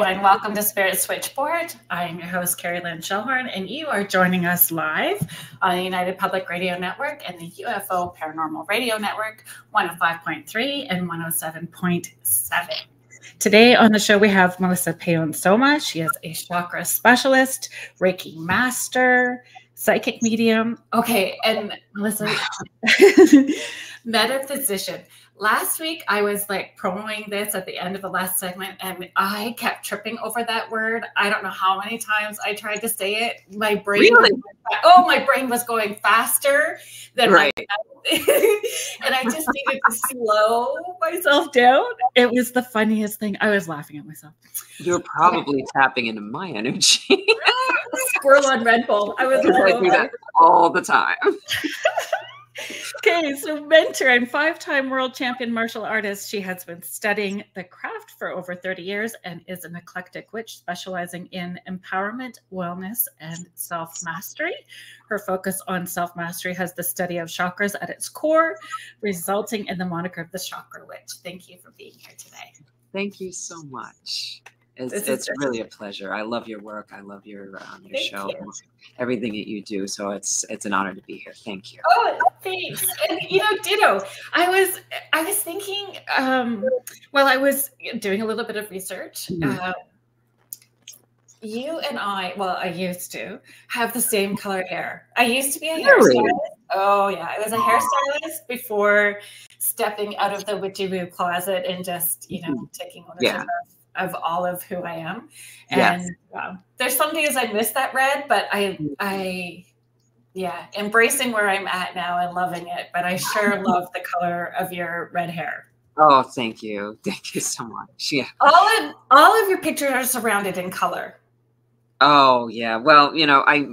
Everyone. Welcome to Spirit Switchboard. I'm your host, Carrie Lynn Shellhorn, and you are joining us live on the United Public Radio Network and the UFO Paranormal Radio Network, 105.3 and 107.7. Today on the show, we have Melissa Paone Somma. She is a chakra specialist, Reiki master, psychic medium. Okay, and Melissa, metaphysician last week I was like promoting this at the end of the last segment and I kept tripping over that word. I don't know how many times I tried to say it. My brain really? was, oh my brain was going faster than right. and I just needed to slow myself down. It was the funniest thing. I was laughing at myself. You're probably tapping into my energy. Squirrel on Red Bull. I was like that all the time okay, so mentor and five-time world champion martial artist. She has been studying the craft for over 30 years and is an eclectic witch specializing in empowerment, wellness, and self-mastery. Her focus on self-mastery has the study of chakras at its core, resulting in the moniker of the chakra witch. Thank you for being here today. Thank you so much. It's, it's really a pleasure. I love your work. I love your um, your Thank show, you. everything that you do. So it's it's an honor to be here. Thank you. Oh, thanks. And you know, ditto. I was I was thinking um, while I was doing a little bit of research. Mm-hmm. Uh, you and I, well, I used to have the same color hair. I used to be a really? hairstylist. Oh yeah, I was a hairstylist before stepping out of the witchy woo closet and just you know mm-hmm. taking ownership yeah. of of all of who I am. And yes. uh, there's some days I miss that red, but I, I, yeah, embracing where I'm at now and loving it. But I sure love the color of your red hair. Oh, thank you. Thank you so much. Yeah. All of all of your pictures are surrounded in color. Oh yeah. Well, you know, I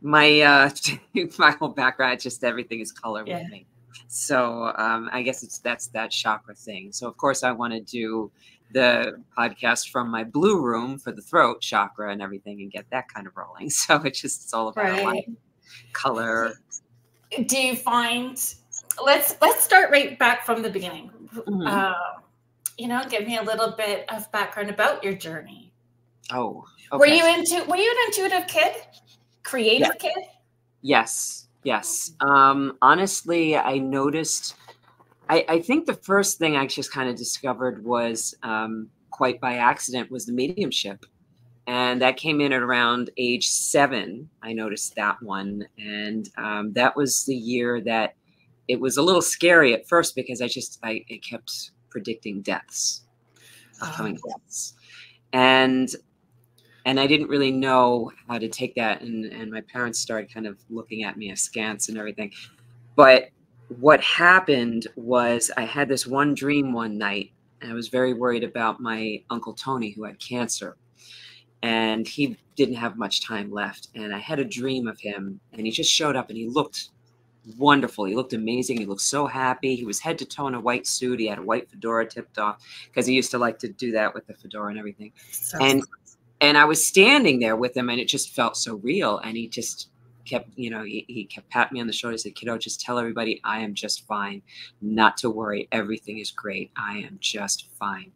my uh my whole background, just everything is color yeah. with me. So um I guess it's that's that chakra thing. So of course I want to do the podcast from my blue room for the throat chakra and everything and get that kind of rolling. So it's just it's all about right. color. Do you find let's let's start right back from the beginning. Mm-hmm. Uh, you know, give me a little bit of background about your journey. Oh, okay. were you into were you an intuitive kid, creative yeah. kid? Yes, yes. Um, honestly, I noticed I, I think the first thing I just kind of discovered was um, quite by accident was the mediumship. And that came in at around age seven. I noticed that one. And um, that was the year that it was a little scary at first because I just, I it kept predicting deaths, upcoming oh. deaths. And and I didn't really know how to take that. And, and my parents started kind of looking at me askance and everything. But what happened was I had this one dream one night. And I was very worried about my uncle Tony, who had cancer. And he didn't have much time left. And I had a dream of him, and he just showed up and he looked wonderful. He looked amazing. He looked so happy. He was head to toe in a white suit. He had a white fedora tipped off because he used to like to do that with the fedora and everything. So and and I was standing there with him, and it just felt so real. And he just kept, you know, he, he kept patting me on the shoulder. He said, kiddo, just tell everybody I am just fine. Not to worry. Everything is great. I am just fine.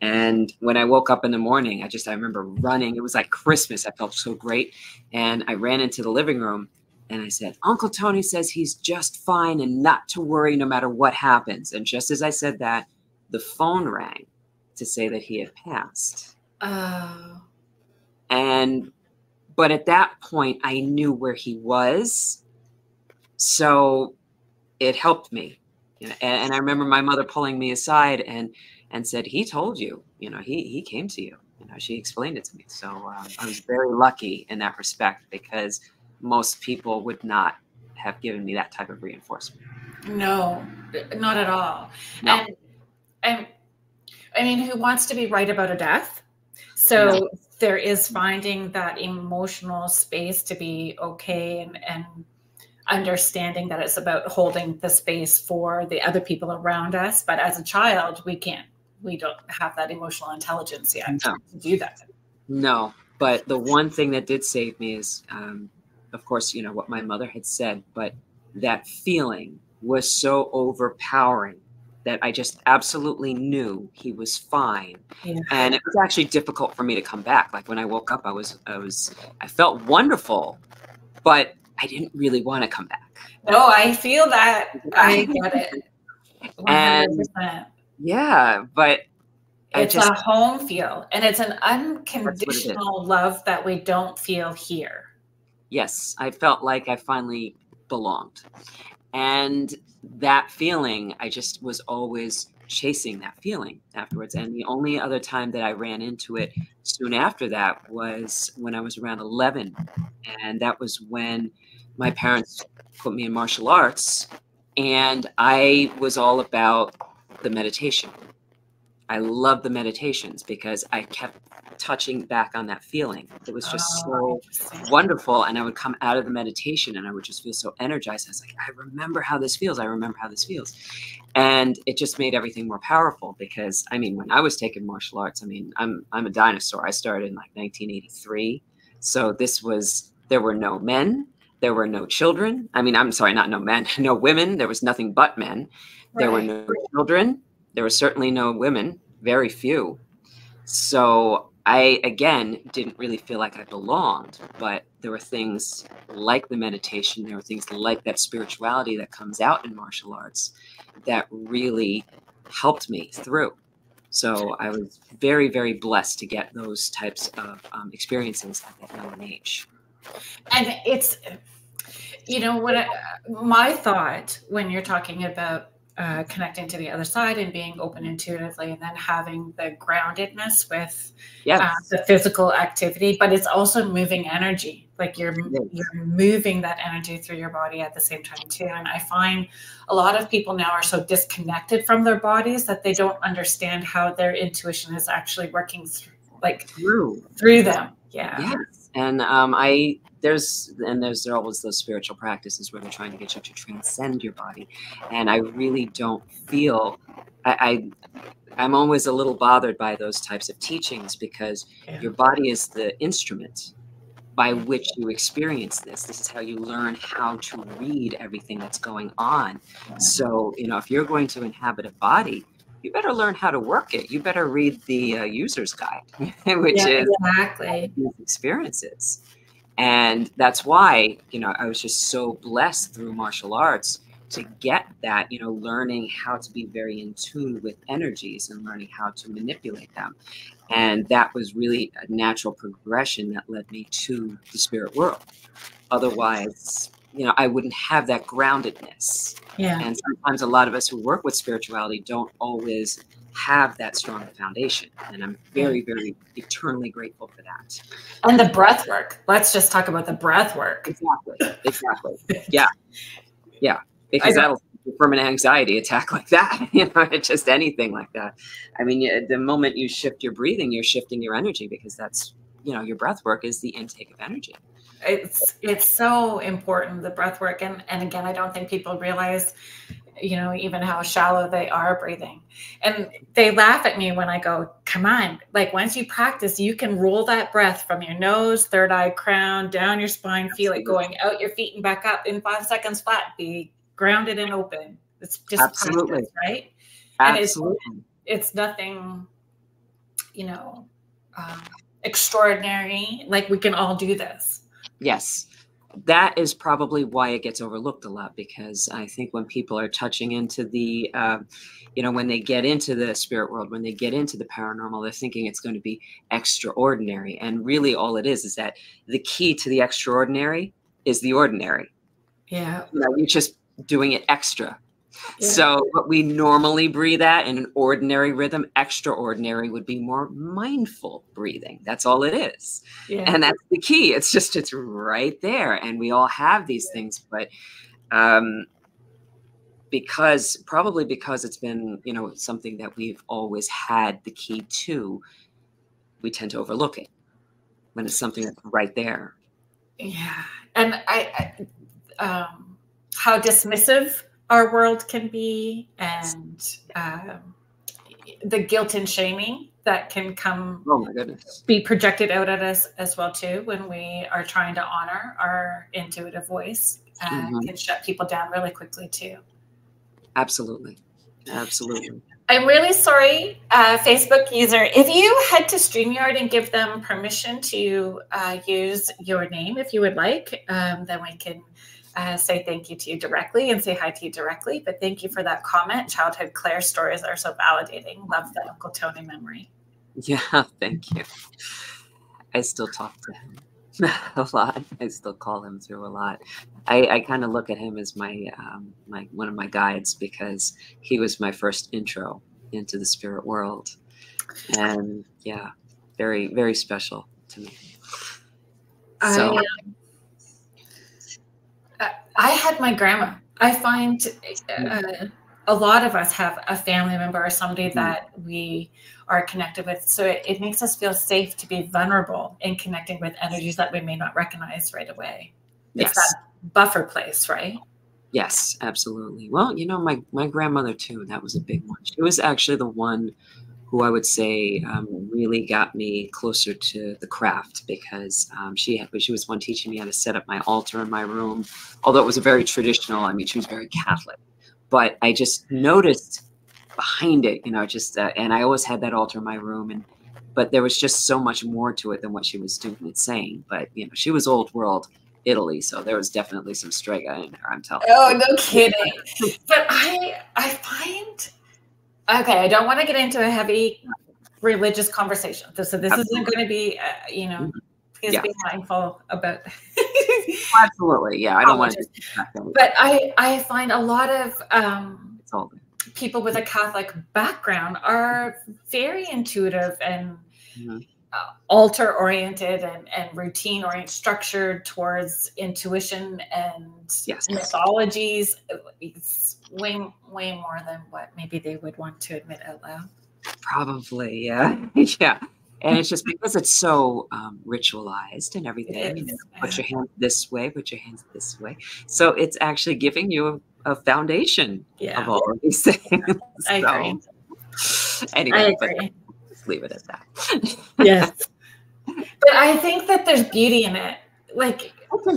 And when I woke up in the morning, I just, I remember running. It was like Christmas. I felt so great. And I ran into the living room and I said, Uncle Tony says he's just fine and not to worry no matter what happens. And just as I said that, the phone rang to say that he had passed. Oh. And but at that point, I knew where he was. So it helped me. and, and I remember my mother pulling me aside and and said, "He told you. You know, he he came to you. You know, she explained it to me. So um, I was very lucky in that respect because most people would not have given me that type of reinforcement. No, not at all. No. And and I mean, who wants to be right about a death? So no there is finding that emotional space to be okay and, and understanding that it's about holding the space for the other people around us. But as a child, we can't, we don't have that emotional intelligence yet no. to do that. No, but the one thing that did save me is, um, of course, you know, what my mother had said, but that feeling was so overpowering that I just absolutely knew he was fine. Yeah. And it was actually difficult for me to come back. Like when I woke up, I was, I was, I felt wonderful, but I didn't really want to come back. No, I feel that. I get it. 100%. And- Yeah, but it's just, a home feel and it's an unconditional love that we don't feel here. yes, I felt like I finally belonged. And that feeling, I just was always chasing that feeling afterwards. And the only other time that I ran into it soon after that was when I was around 11. And that was when my parents put me in martial arts. And I was all about the meditation. I love the meditations because I kept touching back on that feeling. It was just oh, so Oh, interesting. wonderful. And I would come out of the meditation and I would just feel so energized. I was like, I remember how this feels. I remember how this feels. And it just made everything more powerful because I mean, when I was taking martial arts, I mean, I'm I'm a dinosaur. I started in like 1983. So this was there were no men, there were no children. I mean, I'm sorry, not no men, no women. There was nothing but men. There were no children. There were certainly no women, very few. So I, again, didn't really feel like I belonged, but there were things like the meditation, there were things like that spirituality that comes out in martial arts that really helped me through. So I was very, very blessed to get those types of um, experiences at that young age. and it's you know what I, my thought when you're talking about uh, connecting to the other side and being open intuitively and then having the groundedness with Yes. uh, the physical activity but it's also moving energy like you're Yes. you're moving that energy through your body at the same time too and i find a lot of people now are so disconnected from their bodies that they don't understand how their intuition is actually working through like True. through them yeah Yes. And um, I there's and there's there are always those spiritual practices where they're trying to get you to transcend your body, and I really don't feel I. I I'm always a little bothered by those types of teachings because Yeah. your body is the instrument by which you experience this. This is how you learn how to read everything that's going on. So, you know, if you're going to inhabit a body, you better learn how to work it. You better read the uh, user's guide, which Yeah, is exactly these experiences. And that's why, you know, I was just so blessed through martial arts to get that, you know, learning how to be very in tune with energies and learning how to manipulate them. And that was really a natural progression that led me to the spirit world. Otherwise, you know, I wouldn't have that groundedness. yeah And sometimes a lot of us who work with spirituality don't always have that strong foundation. And I'm very, very eternally grateful for that. And the breath work. Let's just talk about the breath work. Exactly. Exactly. Yeah. Yeah. Because that'll from an anxiety attack like that, you know, just anything like that. I mean, the moment you shift your breathing, you're shifting your energy because that's, you know, your breath work is the intake of energy. It's it's so important the breath work and and again I don't think people realize you know even how shallow they are breathing. And they laugh at me when I go, "Come on, like once you practice, you can roll that breath from your nose, third eye crown, down your spine, feel it going out your feet and back up in 5 seconds flat. Be grounded and open." It's just Absolutely. practice, right? And it's- Absolutely. it's nothing you know um, extraordinary like we can all do this Yes. That is probably why it gets overlooked a lot because I think when people are touching into the, uh, you know, when they get into the spirit world, when they get into the paranormal, they're thinking it's going to be extraordinary. And really, all it is is that the key to the extraordinary is the ordinary. yeah You know, you're just doing it extra. Yeah. So, what we normally breathe at in an ordinary rhythm, extraordinary would be more mindful breathing. That's all it is. Yeah. And that's the key. It's just it's right there and we all have these things but um because probably because it's been you know something that we've always had the key to we tend to overlook it when it's something that's right there. Yeah. And i, I um how dismissive our world can be and um, the guilt and shaming that can come oh my goodness be projected out at us as well too when we are trying to honor our intuitive voice uh, Mhm. can shut people down really quickly too absolutely Absolutely. I'm really sorry, uh, Facebook user. If you head to StreamYard and give them permission to uh, use your name, if you would like, um, then we can uh, say thank you to you directly and say hi to you directly. But thank you for that comment. Childhood Claire stories are so validating. Love the Uncle Tony memory. Yeah, thank you. I still talk to him a lot. I still call him through a lot. I, I kind of look at him as my um, my one of my guides because he was my first intro into the spirit world, and yeah, very very special to me. So. I, I had my grandma. I find uh, a lot of us have a family member or somebody mm-hmm. that we are connected with. So it, it, makes us feel safe to be vulnerable in connecting with energies that we may not recognize right away. Yes. It's that buffer place, right? Yes, absolutely. Well, you know, my, my grandmother too, that was a big one. She was actually the one who I would say um, really got me closer to the craft because um, she had, she was one teaching me how to set up my altar in my room. Although it was a very traditional, I mean, she was very Catholic, but I just noticed behind it, you know, just uh, and I always had that altar in my room, and but there was just so much more to it than what she was doing and saying. But you know, she was old world Italy, so there was definitely some strega in there. I'm telling. Oh, you. no kidding! but I I find okay. I don't want to get into a heavy religious conversation. So this Absolutely. isn't going to be, uh, you know. Mm-hmm. Please yeah. be mindful about. Absolutely, yeah. I don't want to. But I I find a lot of um, it's all good people with a Catholic background are very intuitive and mm-hmm. uh, altar oriented and, and routine oriented, structured towards intuition and yes. mythologies. It's way, way more than what maybe they would want to admit out loud. Probably, yeah. yeah. And it's just because it's so um, ritualized and everything. You know, put your hands this way, put your hands this way. So it's actually giving you a foundation yeah. of all of these things. I so, agree. Anyway, I agree. just leave it at that. yes. But I think that there's beauty in it. Like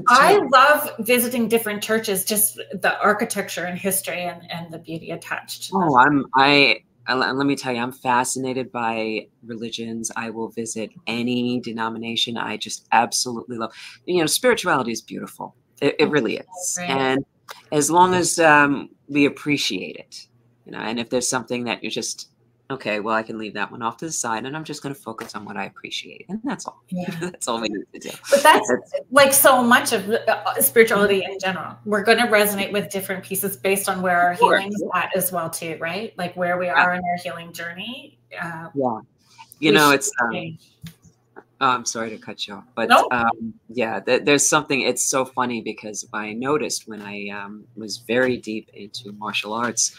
I love visiting different churches, just the architecture and history and, and the beauty attached. oh, I'm I let me tell you, I'm fascinated by religions. I will visit any denomination. I just absolutely love. You know, spirituality is beautiful. It, it really is, and as long as um, we appreciate it, you know, and if there's something that you're just okay, well, I can leave that one off to the side, and I'm just going to focus on what I appreciate, and that's all. Yeah. that's all we need to do. But that's, that's like so much of uh, spirituality in general. We're going to resonate with different pieces based on where our healing is at as well, too, right? Like where we are yeah. in our healing journey. Uh, yeah, you know, it's. Um, Oh, I'm sorry to cut you off, but nope. um, yeah, th- there's something. It's so funny because I noticed when I um, was very deep into martial arts,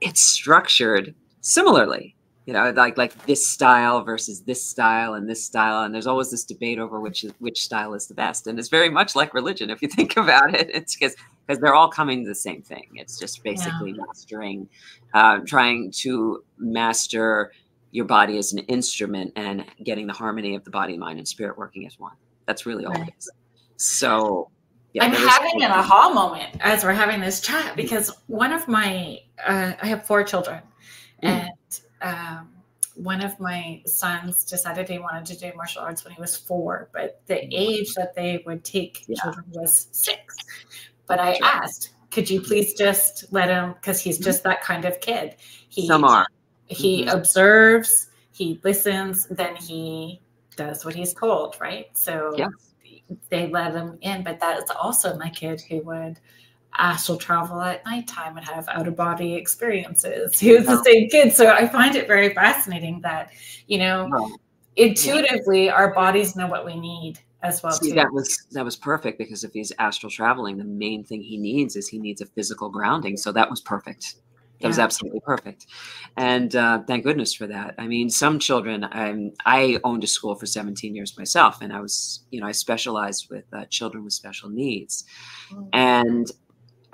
it's structured similarly. You know, like like this style versus this style and this style, and there's always this debate over which is, which style is the best. And it's very much like religion if you think about it. It's because because they're all coming to the same thing. It's just basically yeah. mastering, uh, trying to master your body as an instrument and getting the harmony of the body, mind, and spirit working as one. That's really all right. it is. So yeah, I'm having an aha moment as we're having this chat because one of my uh, I have four children, mm. and um, one of my sons decided he wanted to do martial arts when he was four, but the mm. age that they would take yeah. children was six. But I asked, could you please just let him because he's mm-hmm. just that kind of kid. He, Some are he mm-hmm. observes, he listens, then he does what he's told, right? So they let him in, but that's also my kid who would astral travel at nighttime and have out of body experiences. He was the same kid. So I find it very fascinating that, you know, intuitively our bodies know what we need as well. See, that was that was perfect because if he's astral traveling, the main thing he needs is he needs a physical grounding. So that was perfect. That yeah. was absolutely perfect. And uh, thank goodness for that. I mean, some children, um, I owned a school for 17 years myself, and I was, you know, I specialized with uh, children with special needs. Mm. And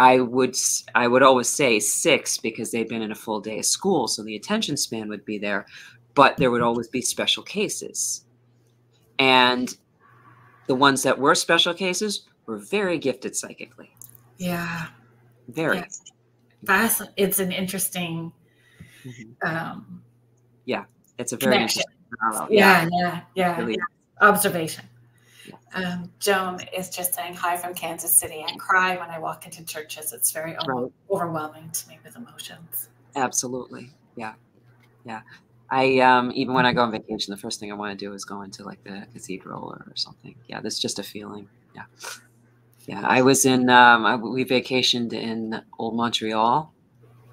I would, I would always say six because they'd been in a full day of school. So the attention span would be there, but there would always be special cases. And the ones that were special cases were very gifted psychically. Yeah. Very. Yes That's it's an interesting. Mhm. Um, It's a very parallel. yeah, yeah, yeah. Really. Observation. Um, Joan is just saying hi from Kansas City. I cry when I walk into churches. It's very Right. overwhelming to me with emotions. Absolutely. Yeah. Yeah. I um even when I go on vacation, the first thing I want to do is go into like the cathedral or something. Yeah, that's just a feeling. Yeah. Yeah. I was in um I, we vacationed in old Montreal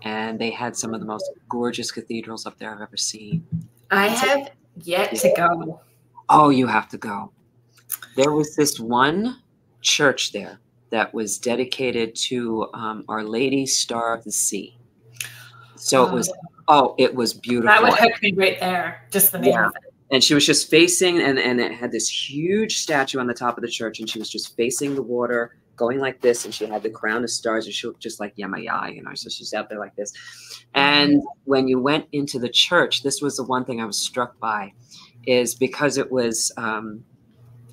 and they had some of the most gorgeous cathedrals up there I've ever seen. I have yet to go. Oh, you have to go. There was this one church there that was dedicated to um, Our Lady Star of the Sea. So it was oh, it was beautiful. That would hook me right there. Just the name Yeah. and she was just facing and and it had this huge statue on the top of the church and she was just facing the water going like this and she had the crown of stars and she looked just like Yemaya you know so she's out there like this and when you went into the church this was the one thing i was struck by is because it was um,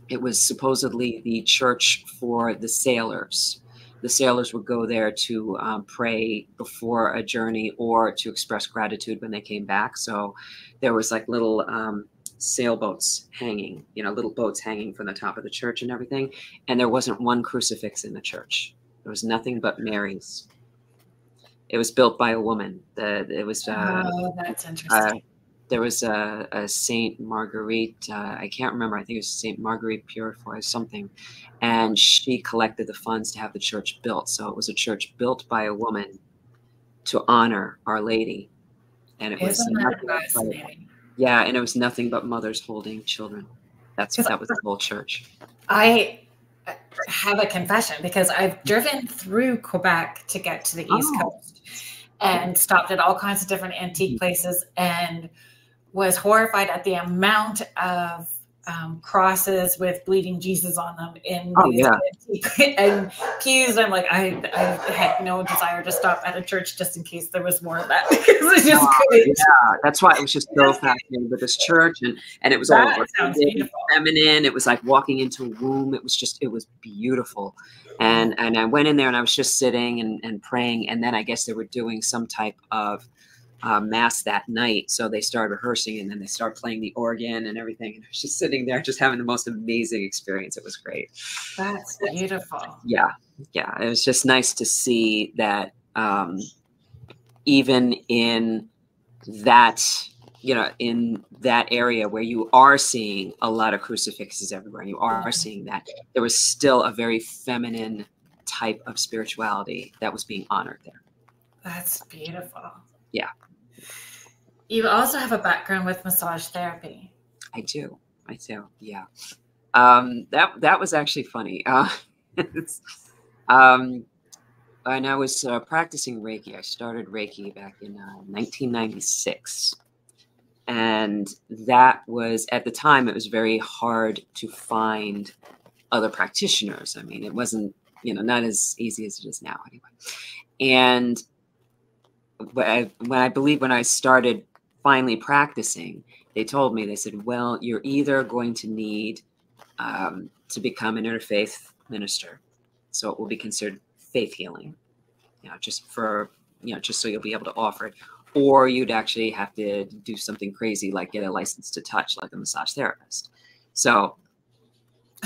it was supposedly the church for the sailors the sailors would go there to um, pray before a journey or to express gratitude when they came back so there was like little um, sailboats hanging, you know, little boats hanging from the top of the church and everything. And there wasn't one crucifix in the church. There was nothing but Mary's. It was built by a woman. The it was uh, oh, that's uh, interesting. There was a, a Saint Marguerite. Uh, I can't remember. I think it was Saint Marguerite Purifoy or something, and she collected the funds to have the church built. So it was a church built by a woman to honor Our Lady, and it was Isn't that nothing but- yeah, and it was nothing but mothers holding children. That's that was the whole church. I have a confession because I've driven through Quebec to get to the East Oh. Coast and stopped at all kinds of different antique places and was horrified at the amount of um, crosses with bleeding Jesus on them in Oh, yeah. and pews. I'm like, I, I had no desire to stop at a church just in case there was more of that because I just Oh, couldn't. Yeah, that's why it was just so fascinating with this church, and and it was all That sounds organic, feminine. It was like walking into a womb. It was just it was beautiful, and and I went in there and I was just sitting and and praying, and then I guess they were doing some type of uh, mass that night, so they started rehearsing, and then they started playing the organ and everything, and I was just sitting there, just having the most amazing experience. It was great. That's beautiful. yeah yeah it was just nice to see that um even in that you know in that area where you are seeing a lot of crucifixes everywhere and you are seeing that there was still a very feminine type of spirituality that was being honored there That's beautiful. Yeah. You also have a background with massage therapy. i do i do yeah um that that was actually funny uh um when I was uh, practicing Reiki, I started Reiki back in uh, 1996. And that was, at the time, it was very hard to find other practitioners. I mean, it wasn't, you know, not as easy as it is now, anyway. And when I, when I believe when I started finally practicing, they told me, they said, well, you're either going to need um, to become an interfaith minister. So it will be considered faith healing, you know, just for, you know, just so you'll be able to offer it. Or you'd actually have to do something crazy like get a license to touch, like a massage therapist. So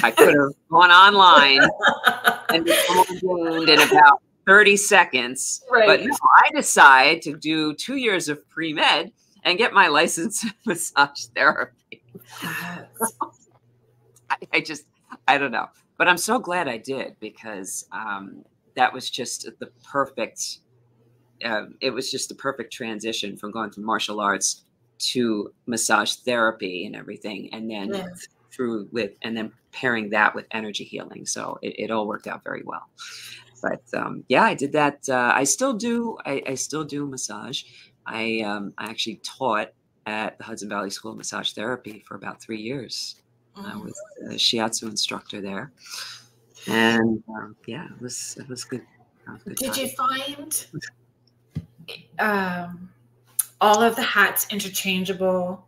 I could have gone online and become ordained in about 30 seconds. But Right. no, I decide to do two years of pre med and get my license in massage therapy. I, I just, I don't know. But I'm so glad I did because um, that was just the perfect, um, it was just the perfect transition from going from martial arts to massage therapy and everything. And then Yes. through with, and then pairing that with energy healing. So it, it all worked out very well. But um, yeah, I did that. Uh, I still do. I, I still do massage. I um, I actually taught at the Hudson Valley School of Massage Therapy for about three years. I Mhm. was a shiatsu instructor there, and um, yeah, it was it was good. It was good Did time. you find um, all of the hats interchangeable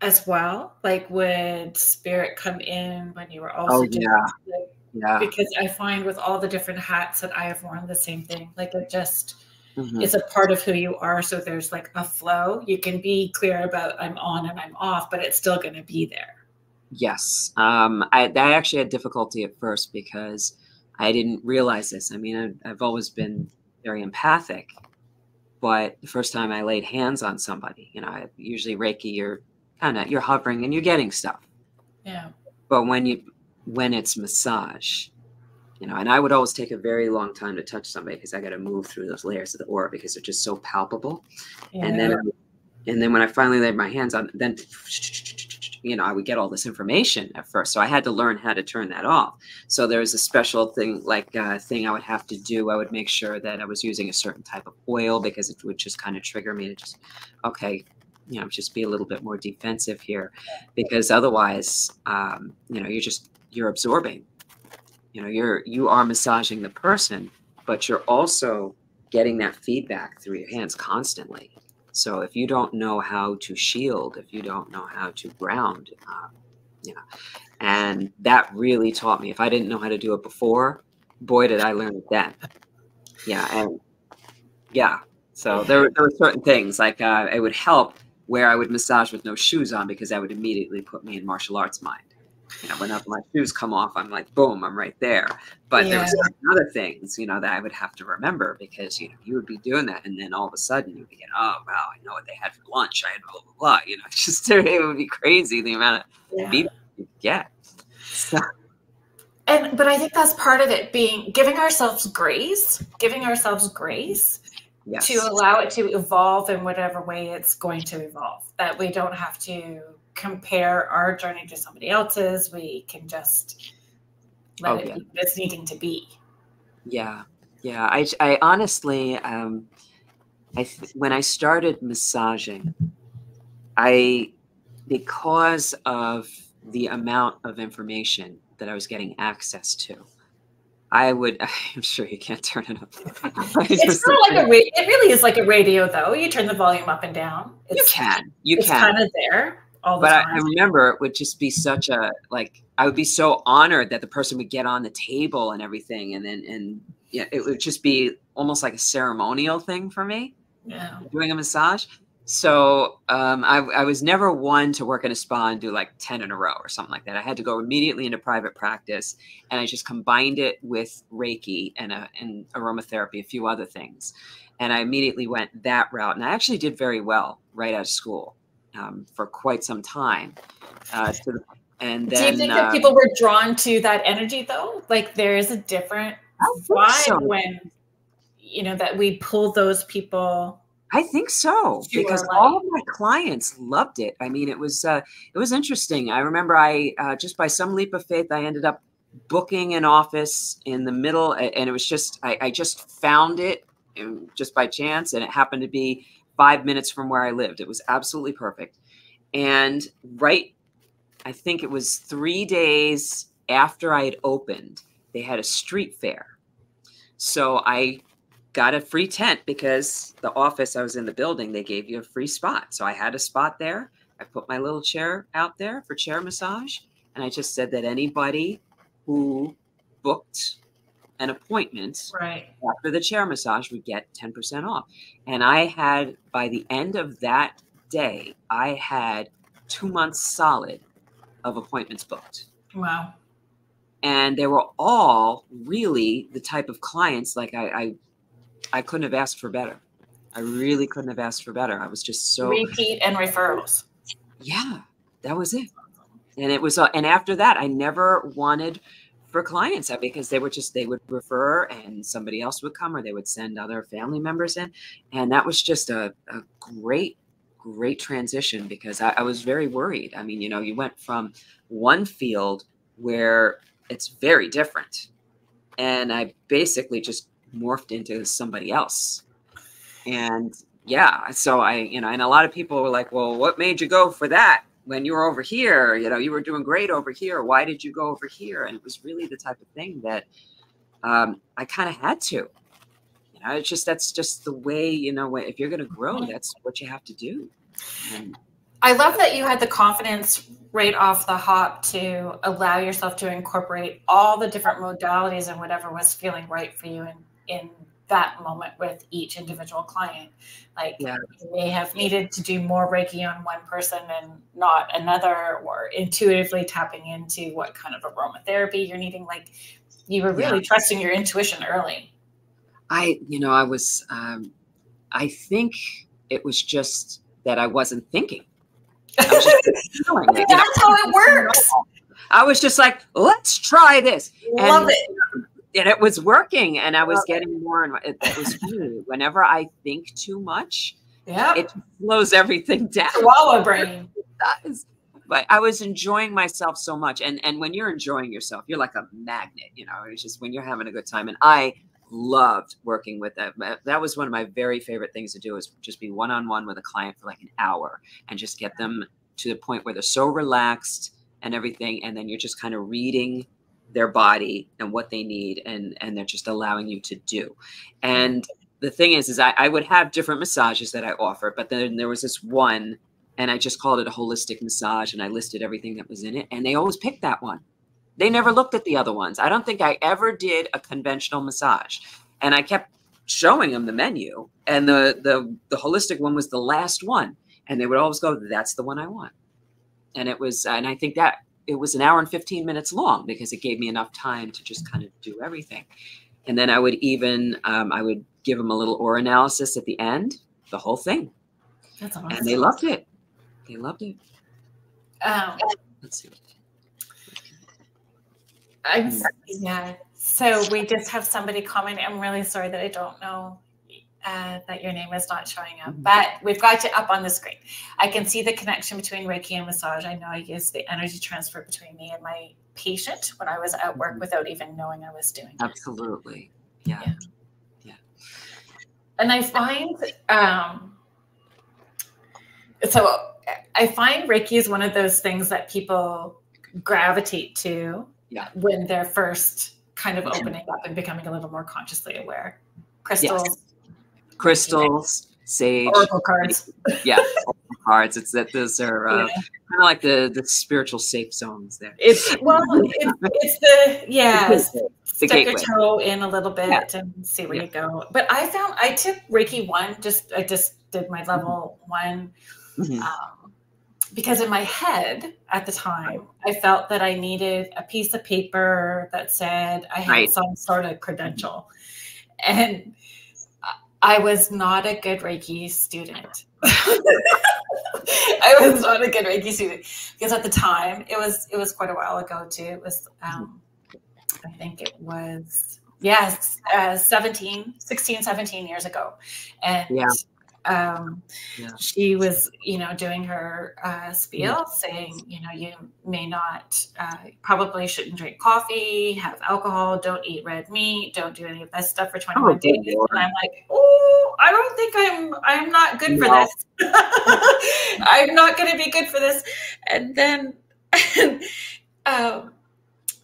as well? Like, would spirit come in when you were also Oh yeah, like, Yeah. Because I find with all the different hats that I have worn, the same thing. Like it just Mhm. is a part of who you are. So there's like a flow. You can be clear about I'm on and I'm off, but it's still going to be there. Yes. Um, I, I actually had difficulty at first because I didn't realize this. I mean, I, I've always been very empathic, but the first time I laid hands on somebody, you know, I, usually Reiki, you're kind of you're hovering and you're getting stuff. Yeah. But when you when it's massage, you know, and I would always take a very long time to touch somebody because I got to move through those layers of the aura because they're just so palpable. And then and then when I finally laid my hands on, then you know, I would get all this information at first. So I had to learn how to turn that off. So there was a special thing, like uh, thing I would have to do. I would make sure that I was using a certain type of oil because it would just kind of trigger me to just, okay, you know, just be a little bit more defensive here, because otherwise, um, you know, you're just you're absorbing. You know, you're you are massaging the person, but you're also getting that feedback through your hands constantly. So if you don't know how to shield, if you don't know how to ground, um, you know, and that really taught me. If I didn't know how to do it before, boy, did I learn it then. Yeah, and yeah. So there, there were certain things like uh, it would help where I would massage with no shoes on because that would immediately put me in martial arts mind. You know, whenever my shoes come off, I'm like, boom, I'm right there. But there Yeah. certain other things, you know, that I would have to remember because you know you would be doing that, and then all of a sudden you'd be getting, oh wow, I know what they had for lunch. I had blah blah blah. You know, just it would be crazy the amount of Yeah. feedback you get. So, And but I think that's part of it being giving ourselves grace, giving ourselves grace yes, to allow it to evolve in whatever way it's going to evolve. That we don't have to compare our journey to somebody else's. We can just let Oh, it yeah. be what it's needing to be. Yeah, yeah. I, I honestly, um, I when I started massaging, I because of the amount of information that I was getting access to, I would. I'm sure you can't turn it up. It's not like a ra- it really is like a radio though. You turn the volume up and down. you It's, can, you it's can. kind of there all but I. I remember it would just be such a like I would be so honored that the person would get on the table and everything, and then and yeah, it would just be almost like a ceremonial thing for me yeah. doing a massage. So um, I, I was never one to work in a spa and do like ten in a row or something like that. I had to go immediately into private practice, and I just combined it with Reiki and a, and aromatherapy, a few other things, and I immediately went that route. And I actually did very well right out of school um, for quite some time. Uh, the, and Do you then think that uh, people were drawn to that energy though? Like there is a different vibe so. when you know that we pull those people. I think so because are all of my clients loved it. I mean, it was uh, it was interesting. I remember I uh, just by some leap of faith, I ended up booking an office in the middle, and it was just I, I just found it um, just by chance, and it happened to be five minutes from where I lived. It was absolutely perfect, and right, I think it was three days after I had opened, they had a street fair. So I got a free tent because the office I was in the building, they gave you a free spot. So I had a spot there. I put my little chair out there for chair massage. And I just said that anybody who booked an appointment Right. after the chair massage would get 10% off. And I had, by the end of that day, I had two months solid of appointments booked Wow. and they were all really the type of clients like I, I I couldn't have asked for better. I really couldn't have asked for better. I was just so Repeat and referrals. yeah, that was it. And it was uh, and after that I never wanted for clients uh, because they were just they would refer and somebody else would come or they would send other family members in. And that was just a, a great great transition because I, I was very worried. I mean you know you went from one field where it's very different and i basically just morphed into somebody else. And yeah so i you know and a lot of people were like well what made you go for that when you were over here you know you were doing great over here why did you go over here? And it was really the type of thing that um, i kind of had to. You know it's just that's just the way you know if you're going to grow that's what you have to do. And I love that you had the confidence right off the hop to allow yourself to incorporate all the different modalities and whatever was feeling right for you in, in that moment with each individual client. Like yeah. you may have needed to do more Reiki on one person and not another, or intuitively tapping into what kind of aromatherapy you're needing. Like you were really yeah. trusting your intuition early. I, you know, I was, um, I think it was just that I wasn't thinking. I was just feeling it, That's know? how it works. I was just like, let's try this. Love and, it and it was working and i was getting more and it, it was funny whenever i think too much yeah. it slows everything down. Swallow brain. It does. But i was enjoying myself so much and and when you're enjoying yourself you're like a magnet you know it's just when you're having a good time and i loved working with them that was one of my very favorite things to do is just be one-on-one with a client for like an hour and just get them to the point where they're so relaxed and everything and then you're just kind of reading their body and what they need and and they're just allowing you to do. And the thing is is I, I would have different massages that i offer but then there was this one and i just called it a holistic massage and i listed everything that was in it and they always picked that one. They never looked at the other ones. I don't think i ever did a conventional massage and i kept showing them the menu and the the the holistic one was the last one and they would always go that's the one i want. And it was and i think that it was an hour and 15 minutes long because it gave me enough time to just kind of do everything. And then I would even, um, I would give them a little aura analysis at the end, the whole thing. That's awesome. And they loved it. They loved it. Um, Let's see. I'm, yeah. So we just have somebody comment. I'm really sorry that I don't know uh, that your name is not showing up, mm-hmm. but we've got you up on the screen. I can see the connection between Reiki and massage. I know I use the energy transfer between me and my patient when I was at work mm-hmm. without even knowing I was doing it. Absolutely. Yeah. yeah. yeah. And I find, um, so I find Reiki is one of those things that people gravitate to yeah. when they're first kind of opening up and becoming a little more consciously aware. Crystals. Yes crystals, sage, oracle cards. Yeah, oracle cards. It's that those are uh, yeah. kind of like the the spiritual safe zones there. It's well, it's, it's the yeah. It's the gateway. your toe in a little bit yeah. and see where yeah. you go. But I found I took Reiki one. Just I just did my level mm-hmm. one. Mm-hmm. Um, because in my head at the time, I felt that I needed a piece of paper that said I had right. some sort of credential. And I was not a good Reiki student. I was not a good Reiki student because at the time it was it was quite a while ago too. It was um, I think it was yes uh, 17 16 17 years ago and yeah um, yeah. she was, you know, doing her uh, spiel yeah. saying, you know, you may not, uh, probably shouldn't drink coffee, have alcohol, don't eat red meat, don't do any of that stuff for 21 oh, days. And I'm like, oh, I don't think I'm, I'm not good no. for this. I'm not going to be good for this. And then, um,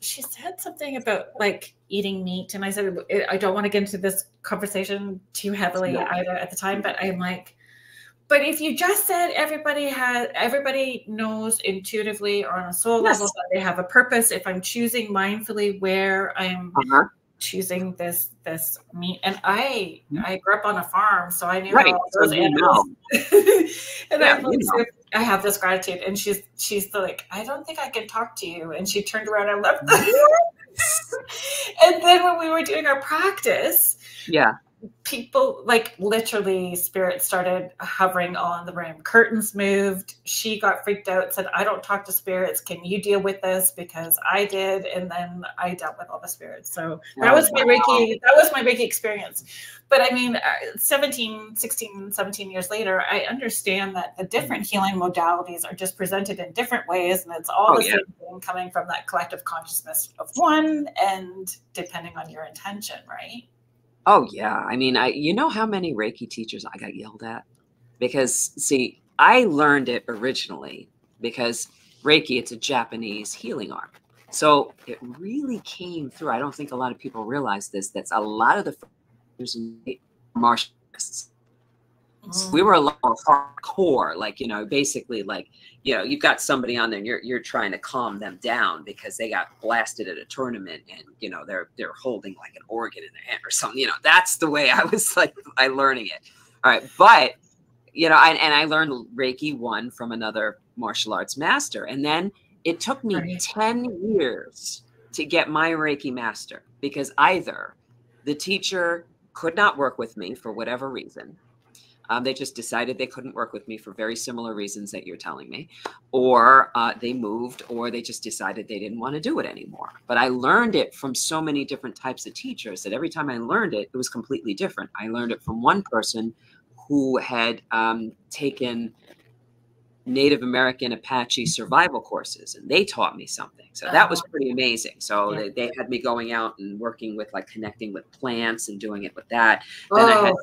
she said something about like eating meat and i said i don't want to get into this conversation too heavily yeah. either at the time but i'm like but if you just said everybody has everybody knows intuitively or on a soul yes. level that they have a purpose if i'm choosing mindfully where i'm uh-huh. choosing this this meat and i mm-hmm. i grew up on a farm so i knew right. all those so animals and yeah, I'm like, I have this gratitude. And she's she's like, I don't think I can talk to you. And she turned around and left. and then when we were doing our practice, yeah, people like literally spirits started hovering all on the room curtains moved. She got freaked out said i don't talk to spirits. Can you deal with this? Because i did and then i dealt with all the spirits. So that was my reiki that was my reiki experience. But i mean uh, 17 16 17 years later i understand that the different healing modalities are just presented in different ways and it's all oh, the yeah. same thing coming from that collective consciousness of one and depending on your intention right Oh yeah. I mean, I you know how many Reiki teachers I got yelled at? Because see, I learned it originally because Reiki, it's a Japanese healing art. So it really came through. I don't think a lot of people realize this. That's a lot of the martial artists. So oh. we were a lot more hardcore, like you know, basically like you know, you've got somebody on there, and you're you're trying to calm them down because they got blasted at a tournament, and you know they're they're holding like an organ in their hand or something. You know, that's the way I was like I learning it. All right, but you know, I, and I learned Reiki one from another martial arts master, and then it took me right. ten years to get my Reiki master because either the teacher could not work with me for whatever reason um, they just decided they couldn't work with me for very similar reasons that you're telling me, or uh, they moved, or they just decided they didn't want to do it anymore. But I learned it from so many different types of teachers that every time I learned it, it was completely different. I learned it from one person who had um, taken Native American Apache survival courses, and they taught me something. So that was oh. pretty amazing. So yeah. they, they had me going out and working with like connecting with plants and doing it with that. Then oh, I had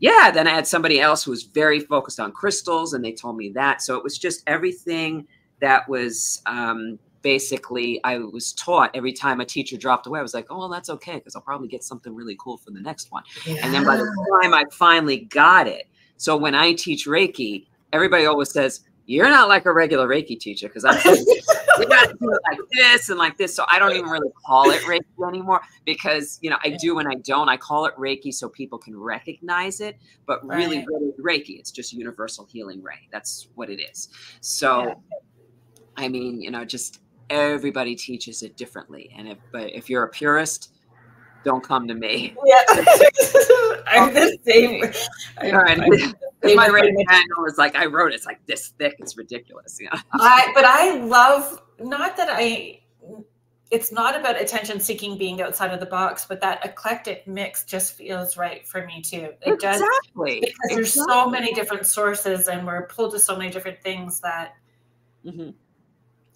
yeah, then I had somebody else who was very focused on crystals, and they told me that. So it was just everything that was um, basically I was taught every time a teacher dropped away. I was like, oh, well, that's okay because I'll probably get something really cool for the next one. Yeah. And then by the time I finally got it, so when I teach Reiki, everybody always says, you're not like a regular Reiki teacher because I'm you got to do it like this and like this. So I don't even really call it Reiki anymore because you know I do and I don't. I call it Reiki so people can recognize it, but really, right. really Reiki, it's just universal healing ray. That's what it is. So, yeah. I mean, you know, just everybody teaches it differently, and if but if you're a purist, don't come to me. Yeah, I'm the same. I'm, my writing manual is like I wrote. It's like this thick. It's ridiculous. Yeah. I but I love not that I. It's not about attention seeking being outside of the box, but that eclectic mix just feels right for me too. It exactly. does because exactly. there's so many different sources and we're pulled to so many different things that. Mm-hmm.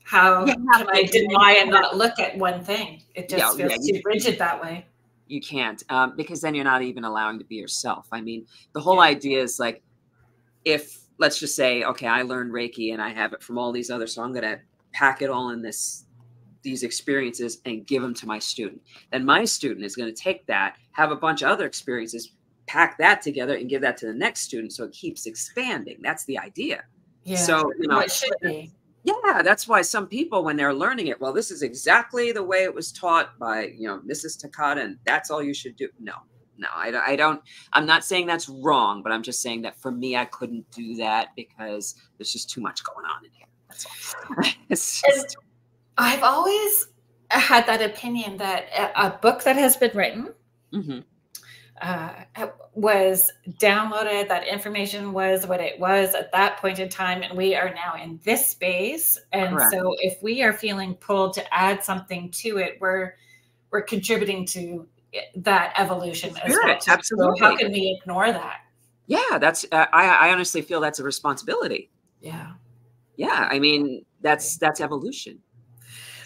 How can I deny and not look at one thing? It just yeah, feels yeah, too rigid that way you can't um, because then you're not even allowing to be yourself i mean the whole yeah. idea is like if let's just say, okay, I learned Reiki and I have it from all these others, so I'm going to pack it all in this these experiences and give them to my student. Then my student is going to take that, have a bunch of other experiences, pack that together, and give that to the next student, so it keeps expanding. That's the idea. Yeah. So you know, it should be. Yeah, that's why some people, when they're learning it, well, this is exactly the way it was taught by, you know, Mrs. Takata, and that's all you should do. No, no, I, I don't. I'm not saying that's wrong, but I'm just saying that for me, I couldn't do that because there's just too much going on in here. That's all. just, I've always had that opinion that a, book that has been written mm-hmm. uh, was downloaded. That information was what it was at that point in time, and we are now in this space. And Correct. so, if we are feeling pulled to add something to it, we're we're contributing to that evolution as well. Absolutely. So how can we ignore that? Yeah, that's uh, I, I honestly feel that's a responsibility. Yeah. Yeah, I mean that's that's evolution.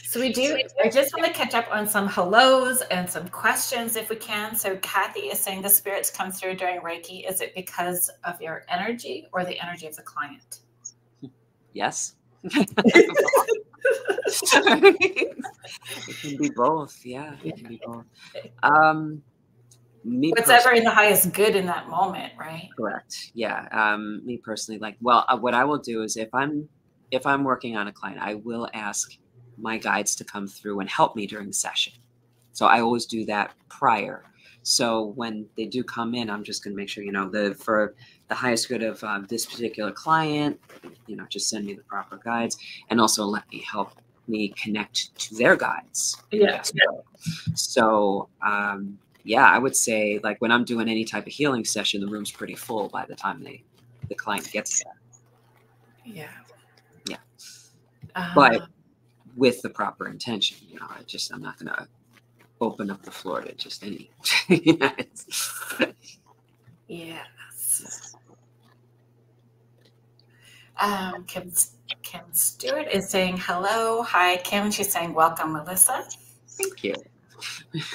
So we do. I just want to catch up on some hellos and some questions if we can. So Kathy is saying the spirits come through during Reiki. Is it because of your energy or the energy of the client? Yes. it can be both. Yeah, it can be both. Um, me what's ever in the highest good in that moment, right? Correct. Yeah. Um, me personally, like, well, uh, what I will do is if I'm if I'm working on a client, I will ask my guides to come through and help me during the session. So I always do that prior. So when they do come in, I'm just going to make sure, you know, the for the highest good of uh, this particular client, you know, just send me the proper guides and also let me help me connect to their guides. Yeah. So, um, yeah, I would say like when I'm doing any type of healing session, the room's pretty full by the time they the client gets there. Yeah. Yeah. Uh, but with the proper intention, you know, I just I'm not gonna open up the floor to just any. yes. Um, Kim, Kim Stewart is saying hello. Hi, Kim. She's saying welcome, Melissa. Thank you.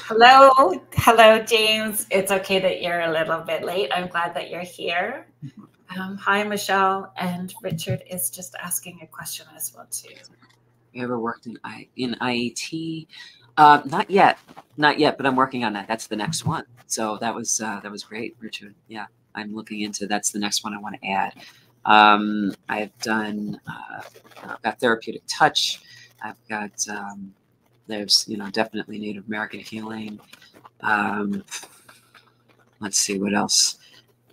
Hello. Hello, James. It's okay that you're a little bit late. I'm glad that you're here. Um, hi, Michelle. And Richard is just asking a question as well, too. You ever worked in, I, in IET? Uh, not yet. Not yet, but I'm working on that. That's the next one. So that was uh, that was great, Richard. Yeah. I'm looking into. That's the next one I want to add. Um, I've done. Uh, I've got therapeutic touch. I've got. Um, there's you know definitely Native American healing. Um, let's see what else.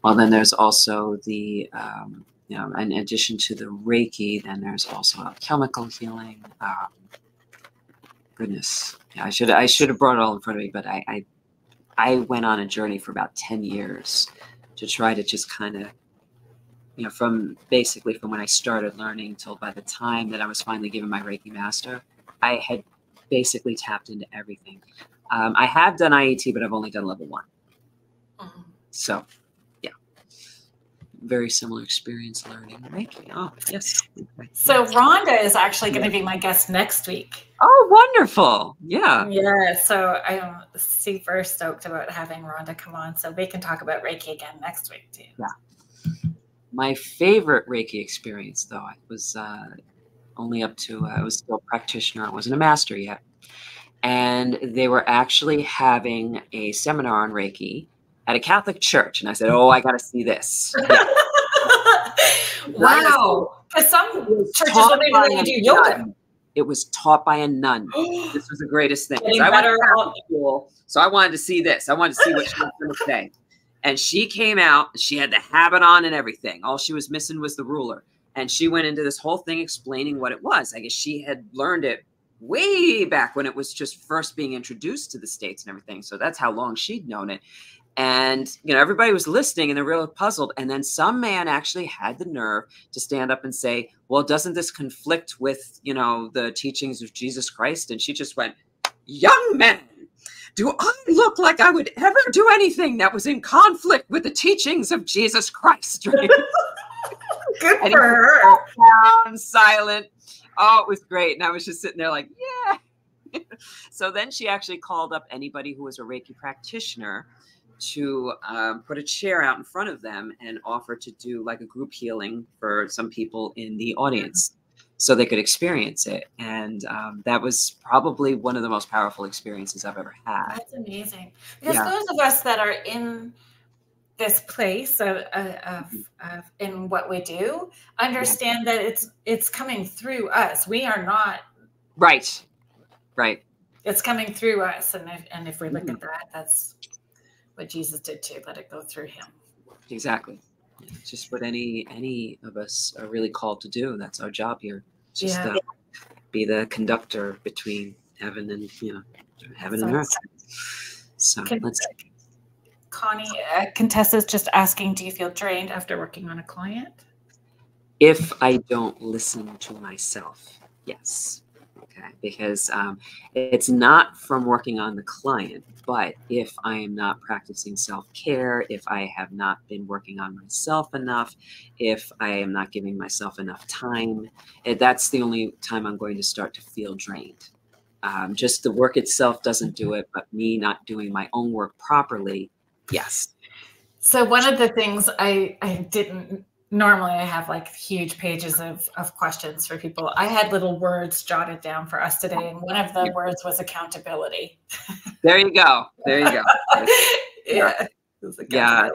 Well, then there's also the um, you know, in addition to the Reiki, then there's also chemical healing. Um, goodness, yeah, I should I should have brought it all in front of me, but I, I I went on a journey for about ten years to try to just kind of you know from basically from when I started learning till by the time that I was finally given my Reiki master, I had basically tapped into everything. Um, I have done IET, but I've only done level one. Mm-hmm. So yeah, very similar experience learning Reiki. Oh, yes. So Rhonda is actually going to be my guest next week. Oh, wonderful. Yeah. Yeah. So I'm super stoked about having Rhonda come on so we can talk about Reiki again next week too. Yeah. My favorite Reiki experience though, I was uh, only up to, uh, I was still a practitioner. I wasn't a master yet. And they were actually having a seminar on Reiki at a Catholic church. And I said, Oh, I got to see this. wow. Because some churches don't even let you do yoga. It was taught by a nun. this was the greatest thing. I went to school, so I wanted to see this. I wanted to see what she was going to say. And she came out, she had the habit on and everything. All she was missing was the ruler. And she went into this whole thing explaining what it was. I guess she had learned it way back when it was just first being introduced to the States and everything. So that's how long she'd known it and you know everybody was listening and they're really puzzled and then some man actually had the nerve to stand up and say well doesn't this conflict with you know the teachings of jesus christ and she just went young men do i look like i would ever do anything that was in conflict with the teachings of jesus christ right? good and for her. down, silent. Oh it was great. And i was just sitting there like yeah. So then she actually called up anybody who was a reiki practitioner to um, put a chair out in front of them and offer to do like a group healing for some people in the audience so they could experience it. And um, that was probably one of the most powerful experiences I've ever had. That's amazing. Because yeah. those of us that are in this place of, of, of, in what we do understand yeah. that it's it's coming through us. We are not right, right. It's coming through us, and if, and if we look mm-hmm. at that, that's what Jesus did too. Let it go through him. Exactly. It's just what any any of us are really called to do. That's our job here. Just yeah. uh, be the conductor between heaven and you know heaven and earth. So Can, let's. Connie, uh, Contessa's just asking, do you feel drained after working on a client? If I don't listen to myself, yes okay because um, it's not from working on the client but if i am not practicing self-care if i have not been working on myself enough if i am not giving myself enough time eh, that's the only time i'm going to start to feel drained. Um, just the work itself doesn't do it but me not doing my own work properly yes. So one of the things i i didn't normally I have like huge pages of, of questions for people. I had little words jotted down for us today, and one of the words was accountability. There you go. There you go. yeah. Yeah.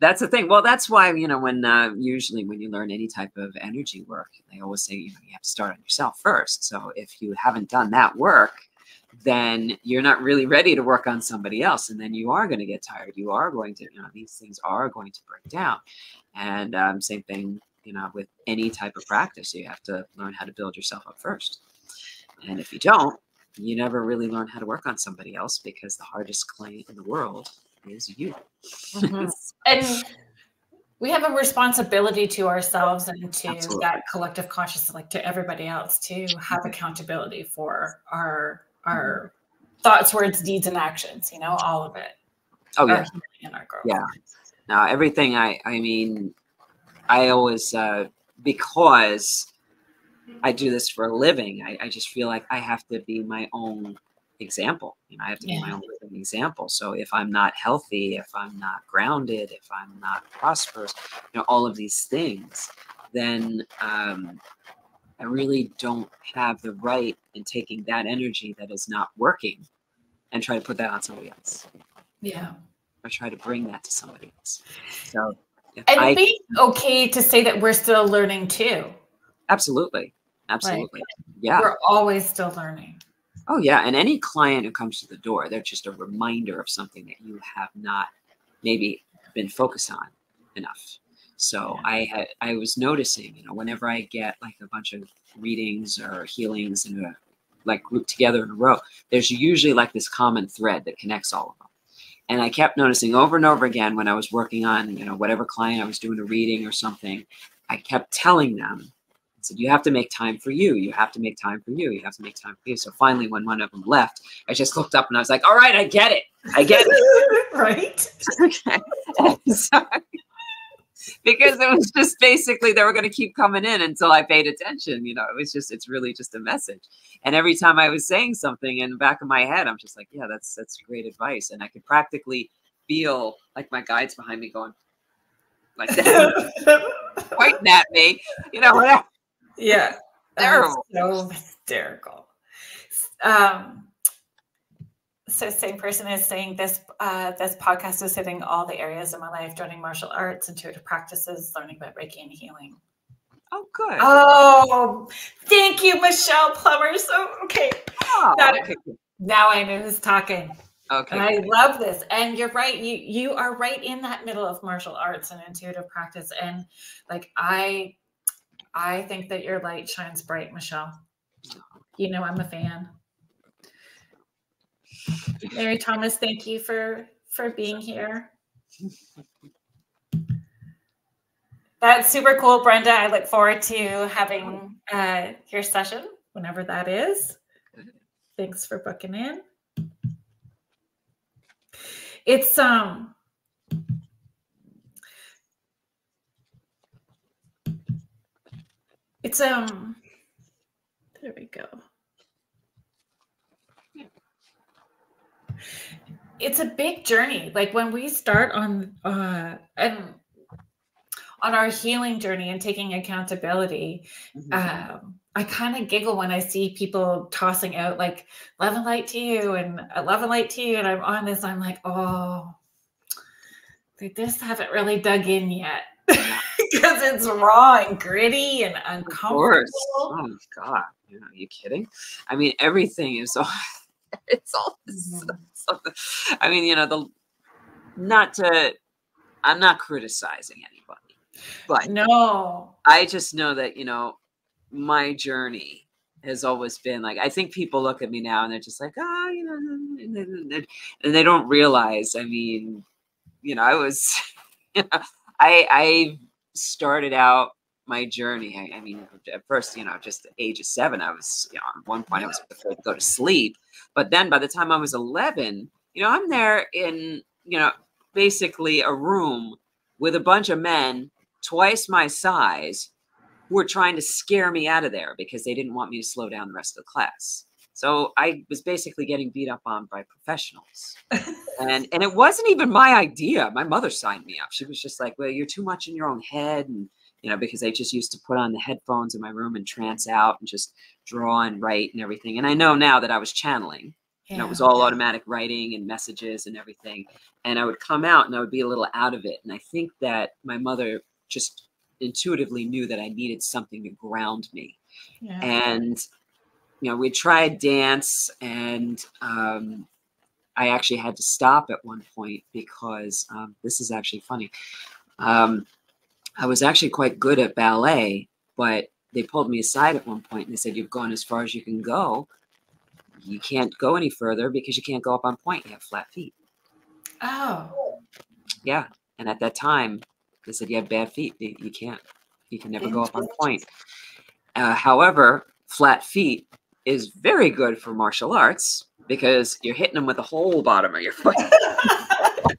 That's the thing. Well, that's why, you know, when uh, usually when you learn any type of energy work, they always say, you know, you have to start on yourself first. So if you haven't done that work, then you're not really ready to work on somebody else. And then you are going to get tired. You are going to, you know, these things are going to break down. And um, same thing, you know, with any type of practice, you have to learn how to build yourself up first. And if you don't, you never really learn how to work on somebody else because the hardest client in the world is you. Mm-hmm. and we have a responsibility to ourselves and to Absolutely. that collective consciousness, like to everybody else, to have mm-hmm. accountability for our our thoughts, words, deeds, and actions. You know, all of it. Oh yeah. Our growth. yeah. Now everything. I. I mean, I always uh, because I do this for a living. I, I just feel like I have to be my own example. You know, I have to yeah. be my own living example. So if I'm not healthy, if I'm not grounded, if I'm not prosperous, you know, all of these things, then um, I really don't have the right in taking that energy that is not working and try to put that on somebody else. Yeah. I try to bring that to somebody else. So and I, be okay to say that we're still learning too. Absolutely. Absolutely. Like, yeah. We're always still learning. Oh yeah. And any client who comes to the door, they're just a reminder of something that you have not maybe been focused on enough. So yeah. I had I was noticing, you know, whenever I get like a bunch of readings or healings in a like grouped together in a row, there's usually like this common thread that connects all of them. And I kept noticing over and over again when I was working on, you know, whatever client I was doing a reading or something, I kept telling them, I said, you have to make time for you. You have to make time for you. You have to make time for you. So finally, when one of them left, I just looked up and I was like, all right, I get it. I get it. right. okay. Because it was just basically they were going to keep coming in until I paid attention. You know, it was just it's really just a message. And every time I was saying something in the back of my head, I'm just like, yeah, that's that's great advice. And I could practically feel like my guides behind me going like that, pointing at me. You know, whatever. Yeah, terrible. So hysterical. Um, so same person is saying this uh, this podcast is hitting all the areas of my life joining martial arts intuitive practices learning about reiki and healing. Oh good. Oh thank you michelle plummer. So okay, oh, now, okay. now i know who's talking. Okay and i love this. And you're right. You you are right in that middle of martial arts and intuitive practice. And like i i think that your light shines bright michelle. You know i'm a fan Mary Thomas, thank you for for being here. That's super cool, Brenda. I look forward to having uh, your session whenever that is. Thanks for booking in. It's um it's um there we go. It's a big journey. Like when we start on uh and on our healing journey and taking accountability, mm-hmm. um, I kind of giggle when I see people tossing out like love and light to you and love and light to you, and I'm on this. I'm like, oh, they just haven't really dug in yet because it's raw and gritty and uncomfortable. Oh God, you know, are you kidding? I mean, everything is all. it's all. Mm-hmm I mean, you know, the not to I'm not criticizing anybody, but no, I just know that, you know, my journey has always been like I think people look at me now and they're just like, oh, you know, and they don't realize. I mean, you know, I was, you know, I I started out my journey. I, I, mean, at first, you know, just the age of seven, I was, you know, at one point I was afraid to go to sleep. But then by the time I was 11, you know, I'm there in, you know, basically a room with a bunch of men twice my size who were trying to scare me out of there because they didn't want me to slow down the rest of the class. So I was basically getting beat up on by professionals. and and it wasn't even my idea. My mother signed me up. She was just like, "Well, you're too much in your own head and you know, because I just used to put on the headphones in my room and trance out and just draw and write and everything. And I know now that I was channeling. Yeah. You know, it was all automatic writing and messages and everything. And I would come out and I would be a little out of it. And I think that my mother just intuitively knew that I needed something to ground me. Yeah. And, you know, we tried dance and um, I actually had to stop at one point because um, this is actually funny. Um, I was actually quite good at ballet, but they pulled me aside at one point and they said, You've gone as far as you can go. You can't go any further because you can't go up on point. You have flat feet. Oh. Yeah. And at that time, they said, You have bad feet. You can't. You can never go up on point. Uh, however, flat feet is very good for martial arts because you're hitting them with the whole bottom of your foot.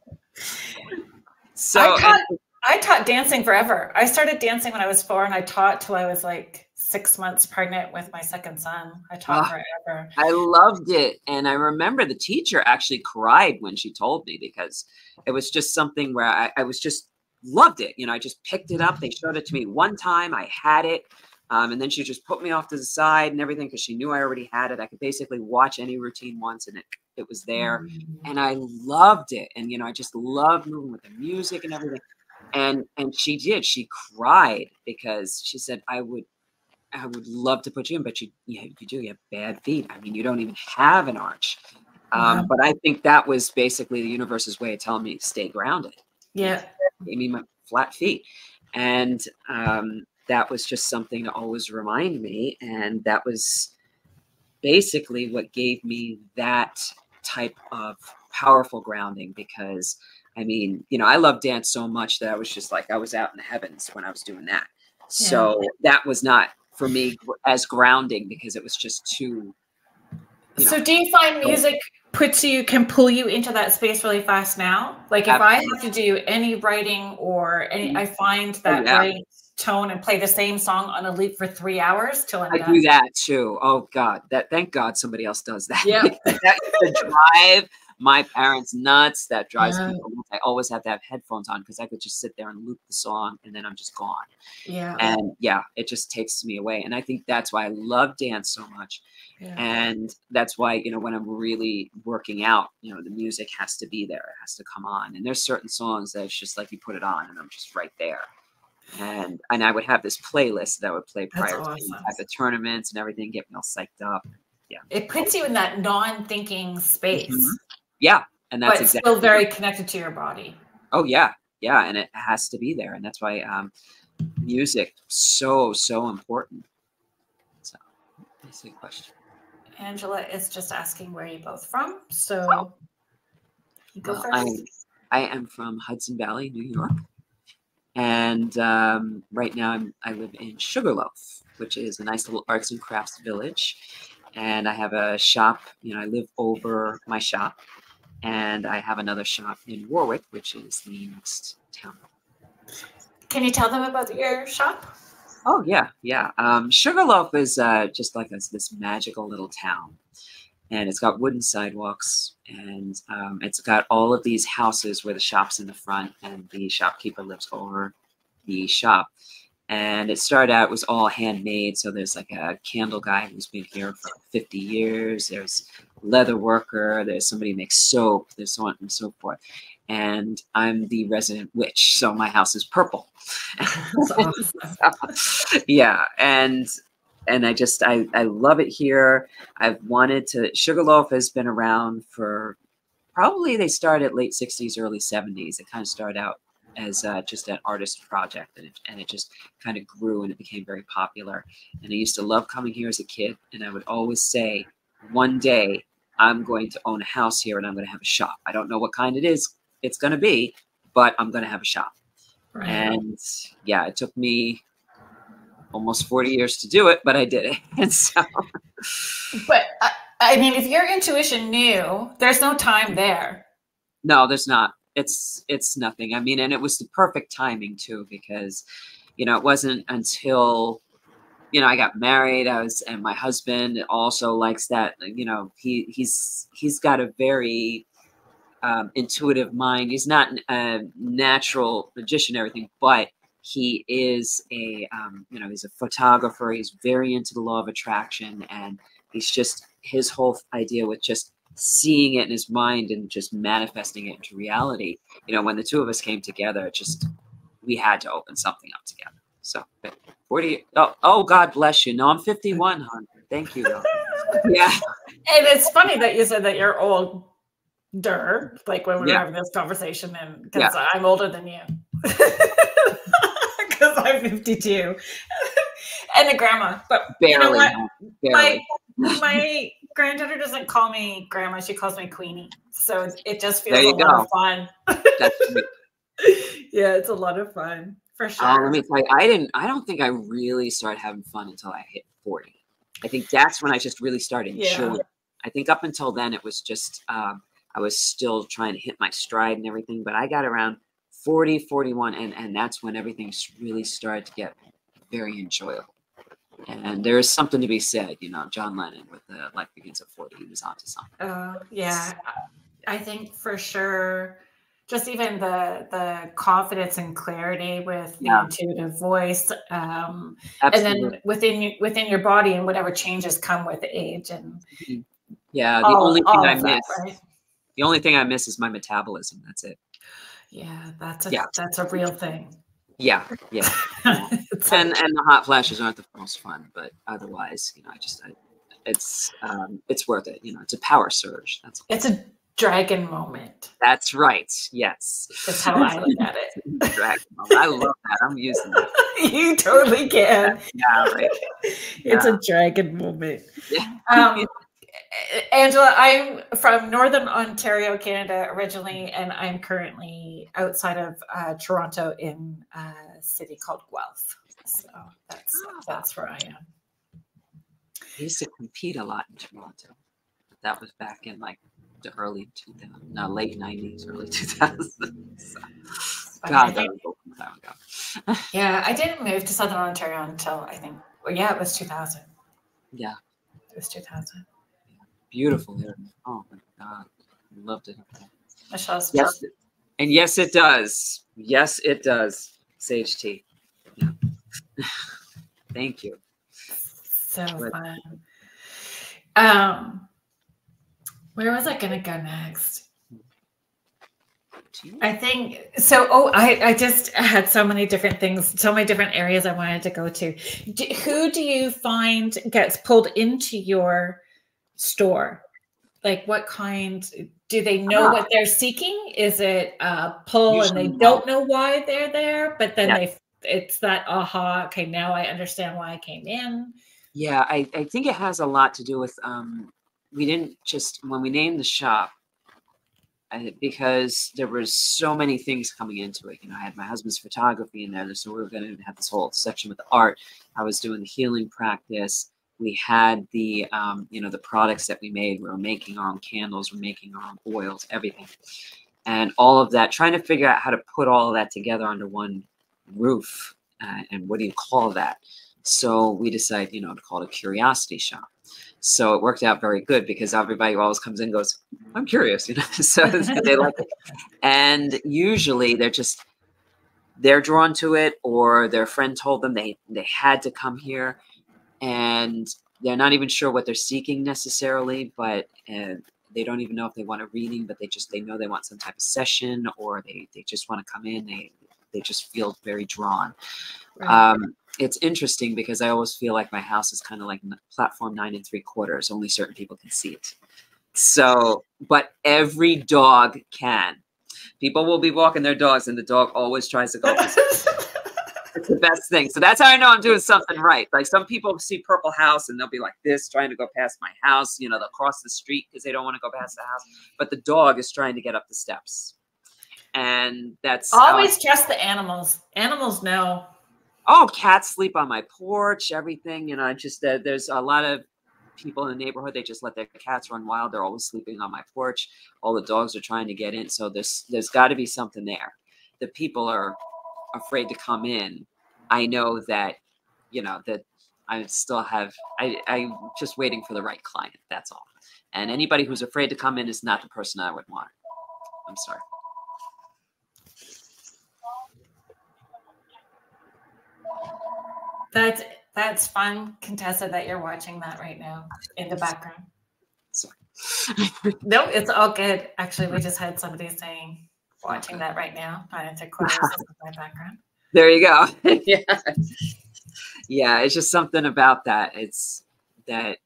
so, I and, I taught dancing forever. I started dancing when I was four, and I taught till I was like six months pregnant with my second son. I taught oh, forever. I loved it. And I remember the teacher actually cried when she told me because it was just something where I, I was just loved it. You know, I just picked it up. They showed it to me one time. I had it. Um, and then she just put me off to the side and everything because she knew I already had it. I could basically watch any routine once and it, it was there. Mm. And I loved it. And, you know, I just loved moving with the music and everything. And and she did. She cried because she said, I would I would love to put you in, but you you, you do you have bad feet. I mean, you don't even have an arch. Um, Wow. but I think that was basically the universe's way of telling me stay grounded Yeah. gave me my flat feet. And um, that was just something to always remind me. And that was basically what gave me that type of powerful grounding because I mean, you know, I love dance so much that I was just like, I was out in the heavens when I was doing that. So that was not for me as grounding because it was just too. you know, So do you find music puts you can pull you into that space really fast now? Like if I have to do any writing or any I find that Mm-hmm. Oh, yeah. right tone and play the same song on a loop for three hours till I'm I done. do that too. Oh God, that thank God somebody else does that. Yeah. that to drive my parents nuts. That drives Yeah. people nuts. I always have to have headphones on because I could just sit there and loop the song and then I'm just gone. Yeah. And yeah, it just takes me away. And I think that's why I love dance so much. yeah. And that's why, you know, when I'm really working out, you know, the music has to be there. It has to come on. And there's certain songs that it's just like you put it on and I'm just right there. And and I would have this playlist that I would play prior to at the tournaments and everything, get me all psyched up. Yeah, it puts you in that non-thinking space, Mhm. Yeah. And that's but exactly still very connected to your body. Oh yeah, yeah, and it has to be there, and that's why um, music so so important. So, that's a question. Angela is just asking where you both from. So you go Well, first. I'm, I am from Hudson Valley, New York, and um, right now I'm, I live in Sugarloaf, which is a nice little arts and crafts village, and I have a shop. You know, I live over my shop, and I have another shop in Warwick, which is the next town. Can you tell them about your shop? Oh yeah, yeah. Um, Sugarloaf is uh, just like this, this magical little town, and it's got wooden sidewalks, and um, it's got all of these houses where the shop's in the front, and the shopkeeper lives over the shop. And it started out it was all handmade, so there's like a candle guy who's been here for 50 years. There's leather worker. There's somebody who makes soap. There's so on and so forth. And I'm the resident witch, so my house is purple. Yeah and and i just I, I love it here i've wanted to sugarloaf has been around for probably they started late 60s early 70s it kind of started out as uh, just an artist project and it, and it just kind of grew and it became very popular and i used to love coming here as a kid and i would always say one day i'm going to own a house here and i'm going to have a shop i don't know what kind it is it's going to be but i'm going to have a shop Right. and yeah, it took me almost 40 years to do it, but I did it. And so, But I, I mean, if your intuition knew, there's no time there. no, there's not. It's it's nothing. I mean, and it was the perfect timing too, because you know, it wasn't until you know I got married. I was, and my husband also likes that. You know, he he's he's got a very um, intuitive mind. He's not a natural magician, everything, but he is a um, you know he's a photographer. He's very into the law of attraction, and he's just his whole idea with just seeing it in his mind and just manifesting it into reality. You know, when the two of us came together, it just we had to open something up together. So, 40. Oh, oh, God bless you. No, I'm 51, hon. Thank you. yeah. And it's funny that you said that you're older, like when we were Yeah. having this conversation, and because I'm older than you. Because I'm 52 and a grandma. But Barely. you know hon, My, my granddaughter doesn't call me grandma, she calls me Queenie. So it- just feels a lot of fun. Yeah, it's a lot of fun for sure. Oh, let me tell you, I didn't. I don't think I really started having fun until I hit forty. I think that's when I just really started Yeah. enjoying. I think up until then it was just um, I was still trying to hit my stride and everything. But I got around 40, 41, and and that's when everything really started to get very enjoyable. And there is something to be said, you know, John Lennon with the Life Begins at 40, he was onto something. Uh, yeah, I think for sure just even the the confidence and clarity with the Yeah. intuitive voice um, and then within within your body and whatever changes come with age and yeah. The all, only thing I of that, miss, right? the only thing I miss is my metabolism. That's it. yeah that's a Yeah. that's a real thing Yeah, yeah. And and the hot flashes aren't the most fun, but otherwise, you know, I just I, it's um it's worth it. You know, it's a power surge. That's it's a dragon moment that's right. Yes, that's how i look at it Dragon Ball. I love that. I'm using it. you totally can Yeah, right. it's a dragon moment Yeah. um, Angela, I'm from Northern Ontario, Canada, originally, and I'm currently outside of uh, Toronto in a city called Guelph. So that's that's where I am. I used to compete a lot in Toronto. That was back in like the early 2000s, no, late 90s, early 2000s. So, God, that was a long time ago. yeah, I didn't move to Southern Ontario until I think, well, yeah, it was 2000. Yeah, It was 2000. beautiful area. Oh my God, loved it. Michelle's Yes, and yes, it does. Yes, it does. Sage tea. Yeah. Thank you. so Right. fun. Um, where was I going to go next? I think so. Oh, I, I just had so many different things, so many different areas I wanted to go to. Do, who do you find gets pulled into your store? Like, what kind do they know Ah. what they're seeking? Is it a pull and they Usually don't know why they're there, but then Yeah. they it's that aha, okay, now I understand why I came in. Yeah, I, I think it has a lot to do with um, we didn't just when we named the shop I, because there was so many things coming into it. You know, I had my husband's photography in there, so we were going to have this whole section with the art. I was doing the healing practice. We had the um, you know the products that we made. We were making our own candles. We're making our own oils, everything, and all of that. Trying to figure out how to put all of that together under one roof. Uh, and what do you call that? So we decided, you know, to call it a curiosity shop. So it worked out very good because everybody always comes in and goes, I'm curious, you know. so they like it. And usually they're just they're drawn to it or their friend told them they they had to come here and they're not even sure what they're seeking necessarily, but uh, they don't even know if they want a reading, but they just they know they want some type of session or they they just want to come in. They they just feel very drawn. Um, it's interesting because I always feel like my house is kind of like platform nine and three quarters. Only certain people can see it. So, but every dog can. People will be walking their dogs, and the dog always tries to go. It's the best thing. So that's how I know I'm doing something right. Like some people see Purple House and they'll be like this, trying to go past my house. You know, they'll cross the street because they don't want to go past the house. But the dog is trying to get up the steps, and that's I- Always trust the animals. Animals know. Oh cats sleep on my porch everything you know I just uh, there's a lot of people in the neighborhood they just let their cats run wild they're always sleeping on my porch all the dogs are trying to get in so there's there's got to be something there. The people are afraid to come in. I know that you know that i still have i i'm just waiting for the right client that's all. And anybody who's afraid to come in is not the person i would want. I'm sorry That's that's fun, Contessa, that you're watching that right now in the background. sorry No, it's all good. Actually, we just had somebody saying watching that right now. Nine and three quarters my background. There you go. yeah. Yeah, it's just something about that. It's that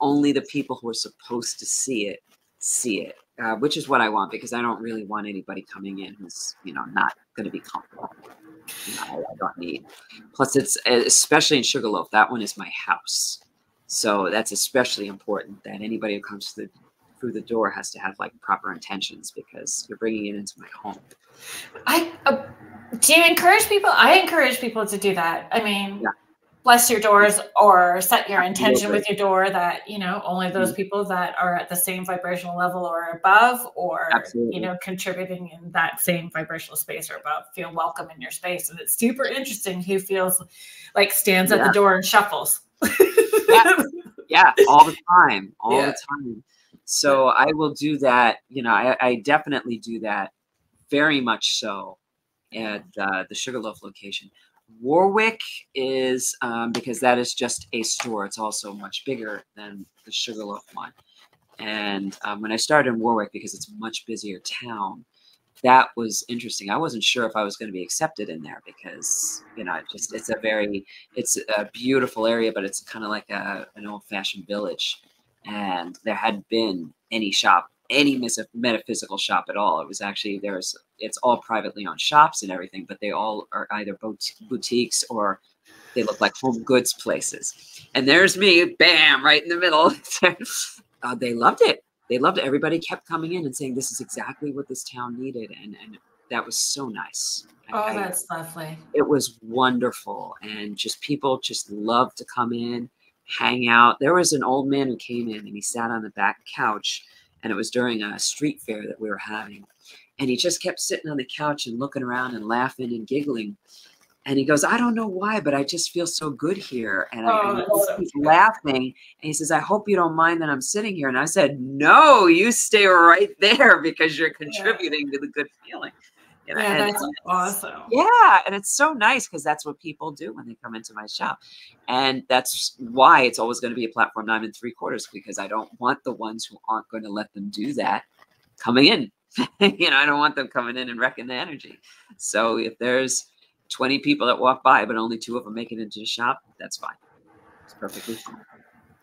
only the people who are supposed to see it see it, uh, which is what I want because I don't really want anybody coming in who's, you know, not going to be comfortable. I, I don't need. Plus, it's especially in Sugarloaf, that one is my house. So that's especially important that anybody who comes through the, through the door has to have like proper intentions because you're bringing it into my home. I uh, do you encourage people? I encourage people to do that. I mean, Yeah. Bless your doors or set your intention with your door that you know only those people that are at the same vibrational level or above, or Absolutely. you know contributing in that same vibrational space or above, feel welcome in your space. And it's super interesting who feels like stands at the door and shuffles. Yeah. yeah all the time all Yeah. the time so i will do that you know I, I definitely do that very much so at uh, the Sugarloaf location. Warwick is um, because that is just a store. It's also much bigger than the Sugarloaf one. And um, when I started in Warwick, because it's a much busier town, that was interesting. I wasn't sure if I was going to be accepted in there because you know, just it's a very it's a beautiful area, but it's kind of like a, an old fashioned village, and there hadn't been any shop, any metaphysical shop at all. It was actually there's it's all privately owned shops and everything, but they all are either boutiques or they look like home goods places. And there's me, bam, right in the middle. uh, they loved it. They loved it. Everybody kept coming in and saying, "This is exactly what this town needed," and and that was so nice. Oh, I, that's lovely. It was wonderful, and just people just loved to come in, hang out. There was an old man who came in and he sat on the back couch, and it was during a street fair that we were having, and he just kept sitting on the couch and looking around and laughing and giggling. And he goes, I don't know why, but I just feel so good here. And I, oh, so he's laughing. And he says, I hope you don't mind that I'm sitting here. And I said, No, you stay right there because you're contributing yeah. to the good feeling. And yeah, and that's awesome. Yeah, and it's so nice because that's what people do when they come into my shop, and that's why it's always going to be a platform nine and three quarters because I don't want the ones who aren't going to let them do that coming in. you know, I don't want them coming in and wrecking the energy. So if there's 20 people that walk by, but only two of them make it into the shop, that's fine. It's perfectly fine.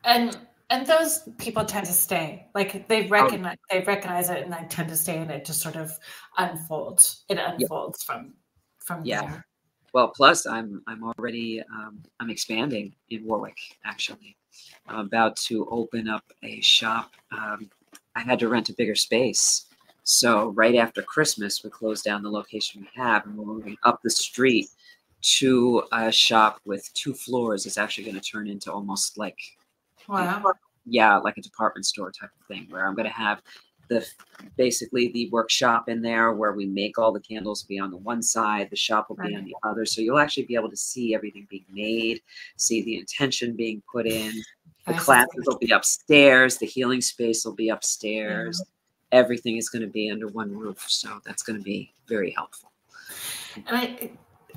And and those people tend to stay. Like they oh. recognize oh. they recognize it and they tend to stay and it just sort of unfolds. It unfolds yeah. from from yeah. there. Well, plus I'm I'm already um, I'm expanding in Warwick actually. I'm about to open up a shop. Um, I had to rent a bigger space so right after Christmas, we closed down the location we have, and we're moving up the street to a shop with two floors. It's actually going to turn into almost like, wow, yeah, like a department store type of thing, where I'm going to have the basically the workshop in there where we make all the candles be on the one side, the shop will right. be on the other. So you'll actually be able to see everything being made, see the intention being put in. The classes will be upstairs. The healing space will be upstairs. Yeah everything is going to be under one roof. So that's going to be very helpful. And I,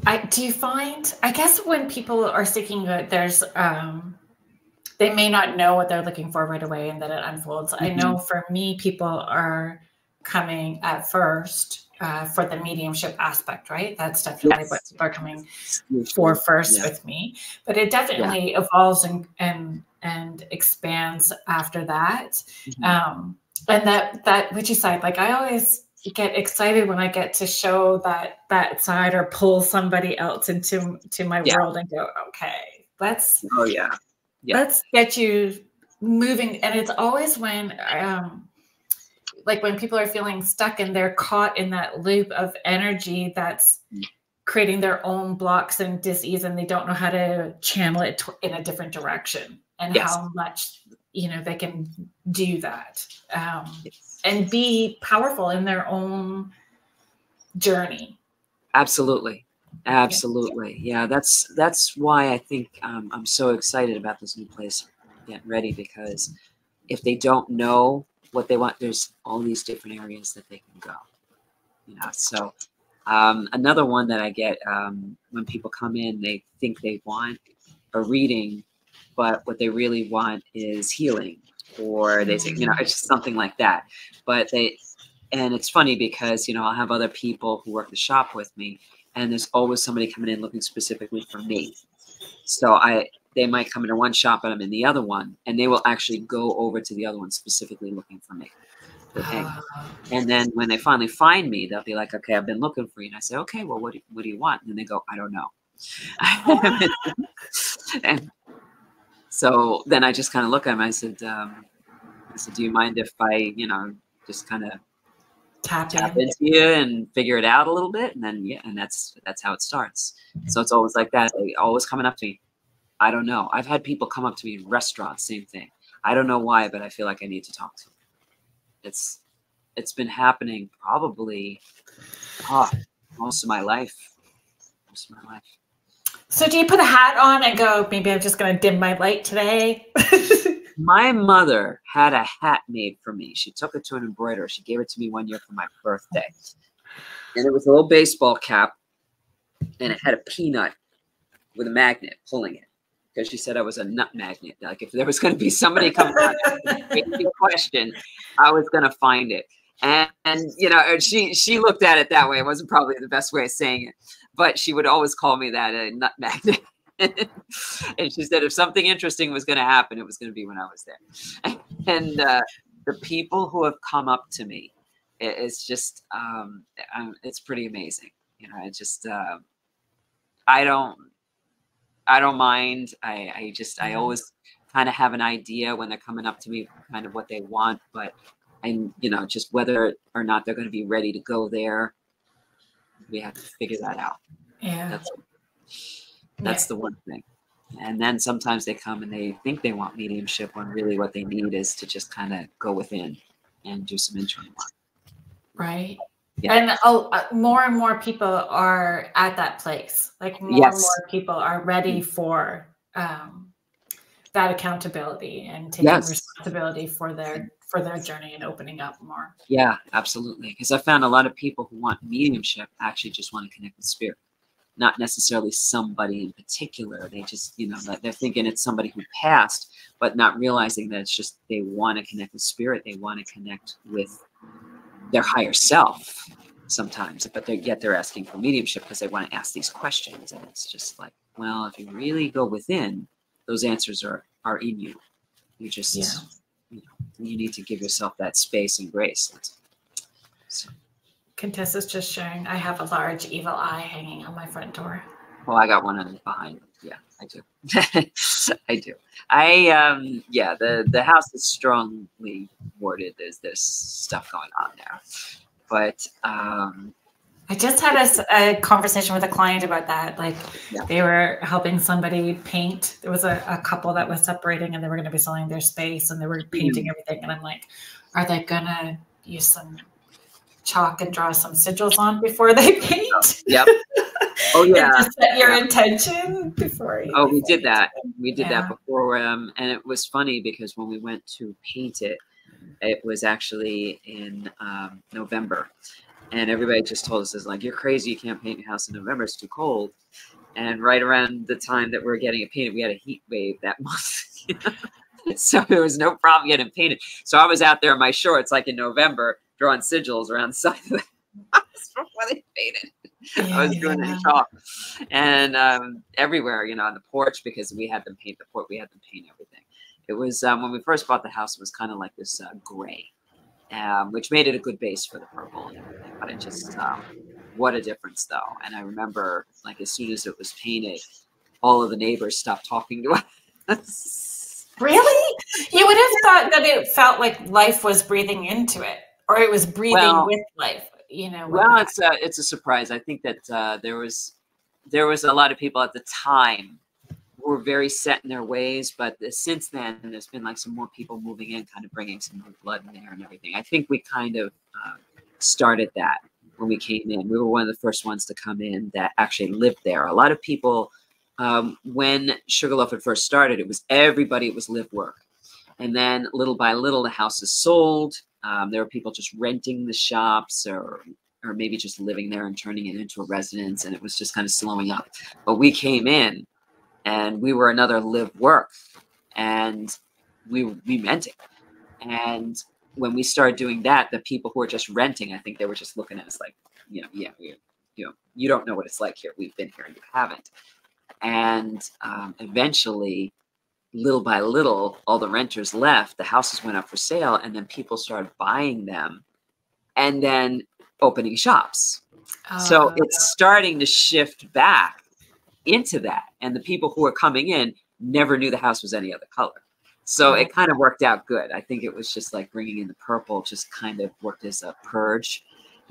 I do you find, I guess when people are sticking good, there's, um, they may not know what they're looking for right away and that it unfolds. Mm-hmm. I know mm-hmm. for me, people are coming at first uh, for the mediumship aspect, right? That's definitely yes. what people are coming for first yeah. with me. But it definitely yeah. evolves and and and expands after that. Mm-hmm. Um, and that that witchy side like i always get excited when i get to show that that side or pull somebody else into to my yeah. world and go okay let's oh yeah yeah. Let's get you moving. And it's always when um like when people are feeling stuck and they're caught in that loop of energy that's creating their own blocks and disease and they don't know how to channel it in a different direction and yes. how much you know they can do that um, and be powerful in their own journey. Absolutely absolutely. Yeah that's that's why i think um, i'm so excited about this new place getting ready because if they don't know what they want there's all these different areas that they can go you know so um, another one that i get um, when people come in they think they want a reading but what they really want is healing or they say you know it's just something like that. But they and it's funny because you know i'll have other people who work the shop with me and there's always somebody coming in looking specifically for me so i they might come into one shop and i'm in the other one and they will actually go over to the other one specifically looking for me Okay. And then when they finally find me, they'll be like, okay, I've been looking for you. And I say, okay, well, what do, what do you want? And they go, I don't know. and so then I just kind of look at them. I said, um, I said, do you mind if I, you know, just kind of tap, tap into you and figure it out a little bit? And then, yeah, and that's, that's how it starts. So it's always like that. They always coming up to me. I don't know. I've had people come up to me in restaurants, same thing. I don't know why, but I feel like I need to talk to them. It's, it's been happening probably oh, most of my life. Most of my life. So do you put a hat on and go, maybe I'm just going to dim my light today? my mother had a hat made for me. She took it to an embroiderer. She gave it to me one year for my birthday. and it was a little baseball cap, and it had a peanut with a magnet pulling it because she said I was a nut magnet. Like if there was going to be somebody coming out a question, I was going to find it. And, and you know, she she looked at it that way. It wasn't probably the best way of saying it, but she would always call me that a nut magnet. And she said if something interesting was going to happen, it was going to be when I was there. And uh, the people who have come up to me, it, it's just um, it's pretty amazing. You know, it just uh, I don't I don't mind. I, I just I always kind of have an idea when they're coming up to me, kind of what they want, but and you know just whether or not they're going to be ready to go there, we have to figure that out. Yeah, that's that's yeah. the one thing. And then sometimes they come and they think they want mediumship when really what they need is to just kind of go within and do some internal work. Right. Yeah. And oh, uh, more and more people are at that place. Like more yes. and more people are ready mm. for um, that accountability and taking yes. responsibility for their for their journey and opening up more. Yeah, absolutely. Because I found a lot of people who want mediumship actually just want to connect with spirit, not necessarily somebody in particular. They just, you know, they're thinking it's somebody who passed, but not realizing that it's just they want to connect with spirit. They want to connect with their higher self sometimes, but they yet they're asking for mediumship because they want to ask these questions. And it's just like, well, if you really go within, those answers are are in you. You just yeah. you know, you need to give yourself that space and grace. So. Contessa's just sharing, I have a large evil eye hanging on my front door. Well, I got one on behind. Yeah, I do. I do. I um yeah, the the house is strongly warded. There's this stuff going on there. But um I just had a, a, conversation with a client about that. Like yeah. they were helping somebody paint. There was a, a, couple that was separating and they were going to be selling their space and they were painting mm. everything. And I'm like, are they going to use some chalk and draw some sigils on before they paint? Yep. Oh yeah. just set your yeah. intention before. You, oh, we did that. We did yeah. that before. Um, and it was funny because when we went to paint it, it was actually in um, November and everybody just told us is like you're crazy you can't paint your house in november it's too cold and right around the time that we are getting it painted we had a heat wave that month so there was no problem getting painted so i was out there in my shorts like in november drawing sigils around the side of the house before they painted yeah, I was doing yeah. it chalk, and um, everywhere, you know, on the porch because we had them paint the porch. We had them paint everything. It was um, when we first bought the house. It was kind of like this uh, gray, um, which made it a good base for the purple and everything. But it just, um, what a difference though. And I remember, like, as soon as it was painted, all of the neighbors stopped talking to us. Really? You would have thought that it felt like life was breathing into it, or it was breathing well, with life. You know. Well, it's a it's a surprise. I think that uh, there was there was a lot of people at the time were very set in their ways. But since then, there's been like some more people moving in, kind of bringing some more blood in there and everything. I think we kind of uh, started that when we came in. We were one of the first ones to come in that actually lived there. A lot of people, um, when Sugarloaf had first started, it was everybody, it was live work. And then little by little, the houses sold. Um, there were people just renting the shops or or maybe just living there and turning it into a residence and it was just kind of slowing up. But we came in and we were another live work and we we meant it. And when we started doing that the people who were just renting i think they were just looking at us like you know yeah you know you don't know what it's like here. We've been here and you haven't. And um, eventually little by little all the renters left the houses went up for sale and then people started buying them and then opening shops so oh. it's starting to shift back into that. And the people who were coming in never knew the house was any other color. So it kind of worked out good. I think it was just like bringing in the purple, just kind of worked as a purge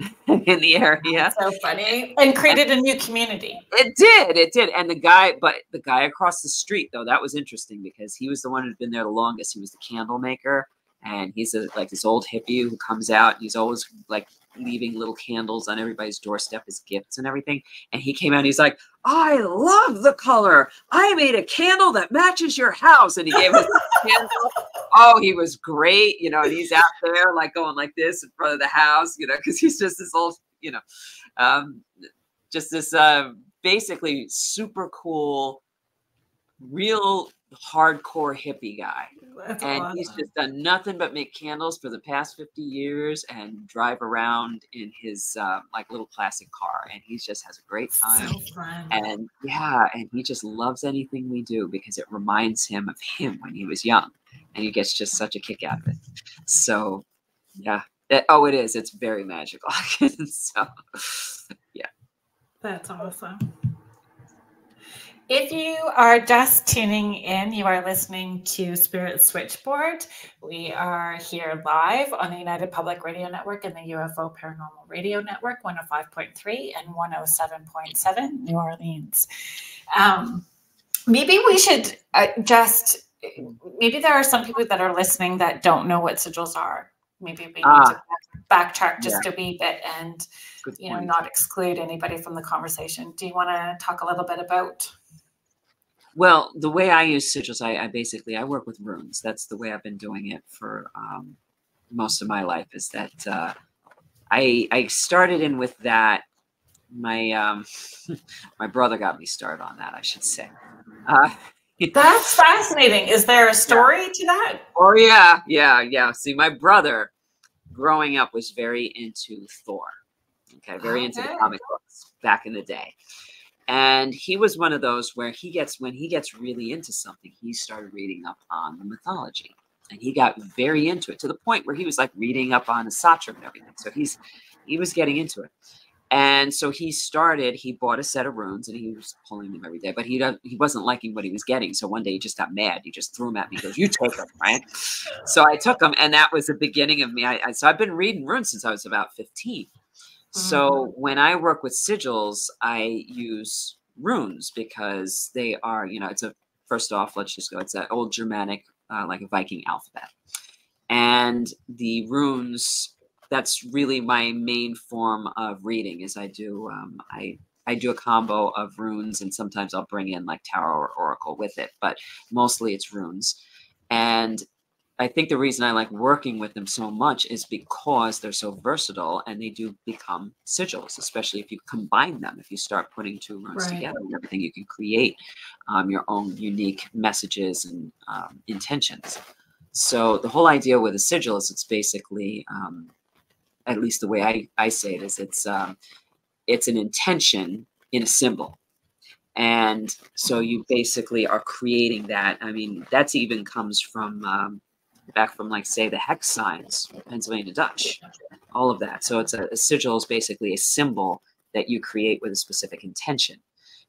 in the area. So funny. And created and a new community. It did. It did. And the guy, but the guy across the street, though, that was interesting because he was the one who'd been there the longest. He was the candle maker. And he's a, like this old hippie who comes out. he's always like leaving little candles on everybody's doorstep as gifts and everything. And he came out and he's like, I love the color. I made a candle that matches your house. And he gave us a candle. Oh, he was great. You know, and he's out there like going like this in front of the house, you know, because he's just this old you know, um, just this uh, basically super cool, real hardcore hippie guy. That's and awesome. he's just done nothing but make candles for the past 50 years and drive around in his uh, like little classic car. And he just has a great time. So and yeah, and he just loves anything we do because it reminds him of him when he was young. And he gets just such a kick out of it. So yeah. Oh, it is. It's very magical. so yeah. That's awesome. If you are just tuning in, you are listening to Spirit Switchboard. We are here live on the United Public Radio Network and the UFO Paranormal Radio Network, 105.3 and 107.7 New Orleans. Um, maybe we should uh, just, maybe there are some people that are listening that don't know what sigils are. Maybe we need ah, to backtrack just yeah. a wee bit and, Good you point. know, not exclude anybody from the conversation. Do you want to talk a little bit about well, the way I use sigils, I, I, basically I work with runes. That's the way I've been doing it for um, most of my life. Is that uh, I I started in with that. My um, my brother got me started on that. I should say. Uh, That's fascinating. Is there a story yeah. to that? Oh yeah, yeah, yeah. See, my brother, growing up, was very into Thor. Okay, very okay. into the comic books back in the day and he was one of those where he gets when he gets really into something he started reading up on the mythology. And he got very into it to the point where he was like reading up on Asatru and everything. So he's he was getting into it. And so he started he bought a set of runes and he was pulling them every day but he he wasn't liking what he was getting. So one day he just got mad. He just threw them at me. He goes you take them right? So i took them and that was the beginning of me. I, I so i've been reading runes since i was about 15 so mm-hmm. when I work with sigils, I use runes because they are, you know, it's a first off, let's just go. It's an old Germanic, uh, like a Viking alphabet, and the runes. That's really my main form of reading. Is I do um, I I do a combo of runes, and sometimes I'll bring in like tarot or oracle with it, but mostly it's runes. And I think the reason I like working with them so much is because they're so versatile and they do become sigils, especially if you combine them. If you start putting two runes right. together and everything, you can create um, your own unique messages and um, intentions. So the whole idea with a sigil is it's basically, um, at least the way I, I say it is, it's um, it's an intention in a symbol. And so you basically are creating that. I mean, that's even comes from um, back from like say the hex signs, Pennsylvania Dutch, all of that. So it's a, a sigil is basically a symbol that you create with a specific intention.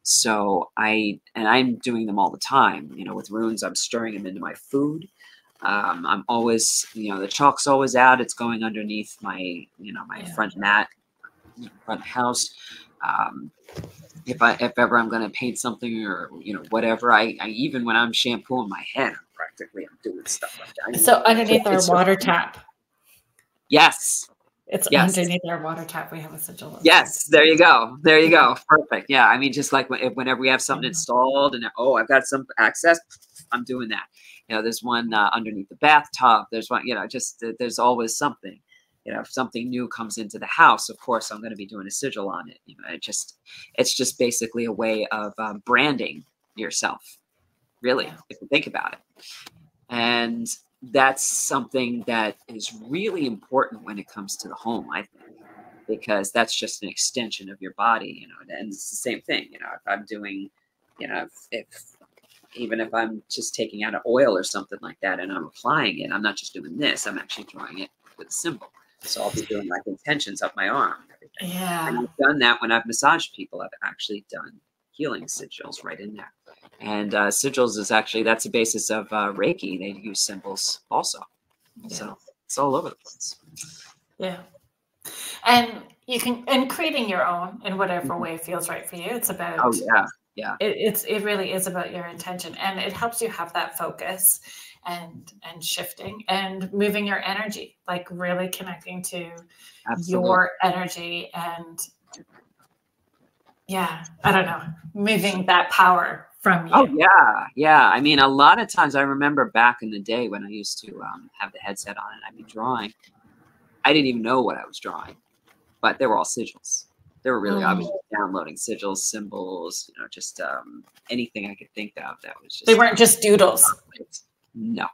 So I and I'm doing them all the time. You know, with runes, I'm stirring them into my food. Um, I'm always, you know, the chalk's always out. It's going underneath my, you know, my yeah. front mat, front house. Um, if I if ever I'm going to paint something or you know whatever, I, I even when I'm shampooing my hair, practically I'm doing stuff like that. So underneath our water tap. Yes. It's yes. underneath our water tap. We have a sigil. Yes, there you go. There you go. Perfect. Yeah, I mean, just like whenever we have something installed, and oh, I've got some access, I'm doing that. You know, there's one uh, underneath the bathtub. There's one. You know, just uh, there's always something. You know, if something new comes into the house, of course, I'm going to be doing a sigil on it. You know, it just it's just basically a way of um, branding yourself really, yeah. if you think about it. And that's something that is really important when it comes to the home, I think, because that's just an extension of your body, you know, and it's the same thing, you know, if I'm doing, you know, if, if even if I'm just taking out an oil or something like that and I'm applying it, I'm not just doing this, I'm actually drawing it with a symbol. So I'll be doing like intentions up my arm. Yeah. And I've done that when I've massaged people. I've actually done healing sigils right in there. And uh, sigils is actually that's the basis of uh, Reiki. They use symbols also, yeah. so it's all over the place. Yeah, and you can and creating your own in whatever mm-hmm. way feels right for you. It's about oh yeah yeah. It, it's it really is about your intention, and it helps you have that focus and and shifting and moving your energy, like really connecting to Absolutely. your energy and yeah, I don't know, moving that power from you. Oh yeah, yeah. I mean, a lot of times I remember back in the day when I used to um, have the headset on and I'd be drawing. I didn't even know what I was drawing. but they were all sigils. They were really Mm. obviously downloading sigils, symbols, you know, just um, anything I could think of that was just They weren't just doodles. no,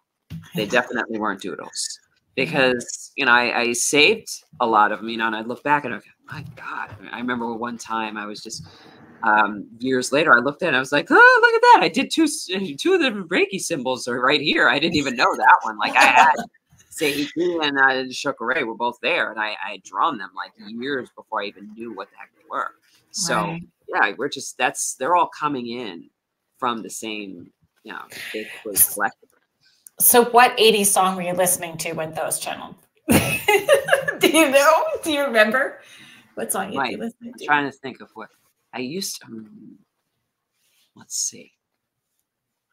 they definitely weren't doodles because you know I, I saved a lot of them. You know, and I look back and I go, my God, I remember one time I was just um, years later I looked at it and I was like, oh, look at that! I did two two of the Reiki symbols are right here. I didn't even know that one. Like I had. Seiki and uh, Choku Rei were both there, and I, I had drawn them like years before I even knew what the heck they were. So Right. yeah, we're just that's they're all coming in from the same, you know, basically collective. So, what 80s song were you listening to when those channeled? Do you know? Do you remember what song be Right. listening I'm to? trying to think of what I used to. Um, let's see.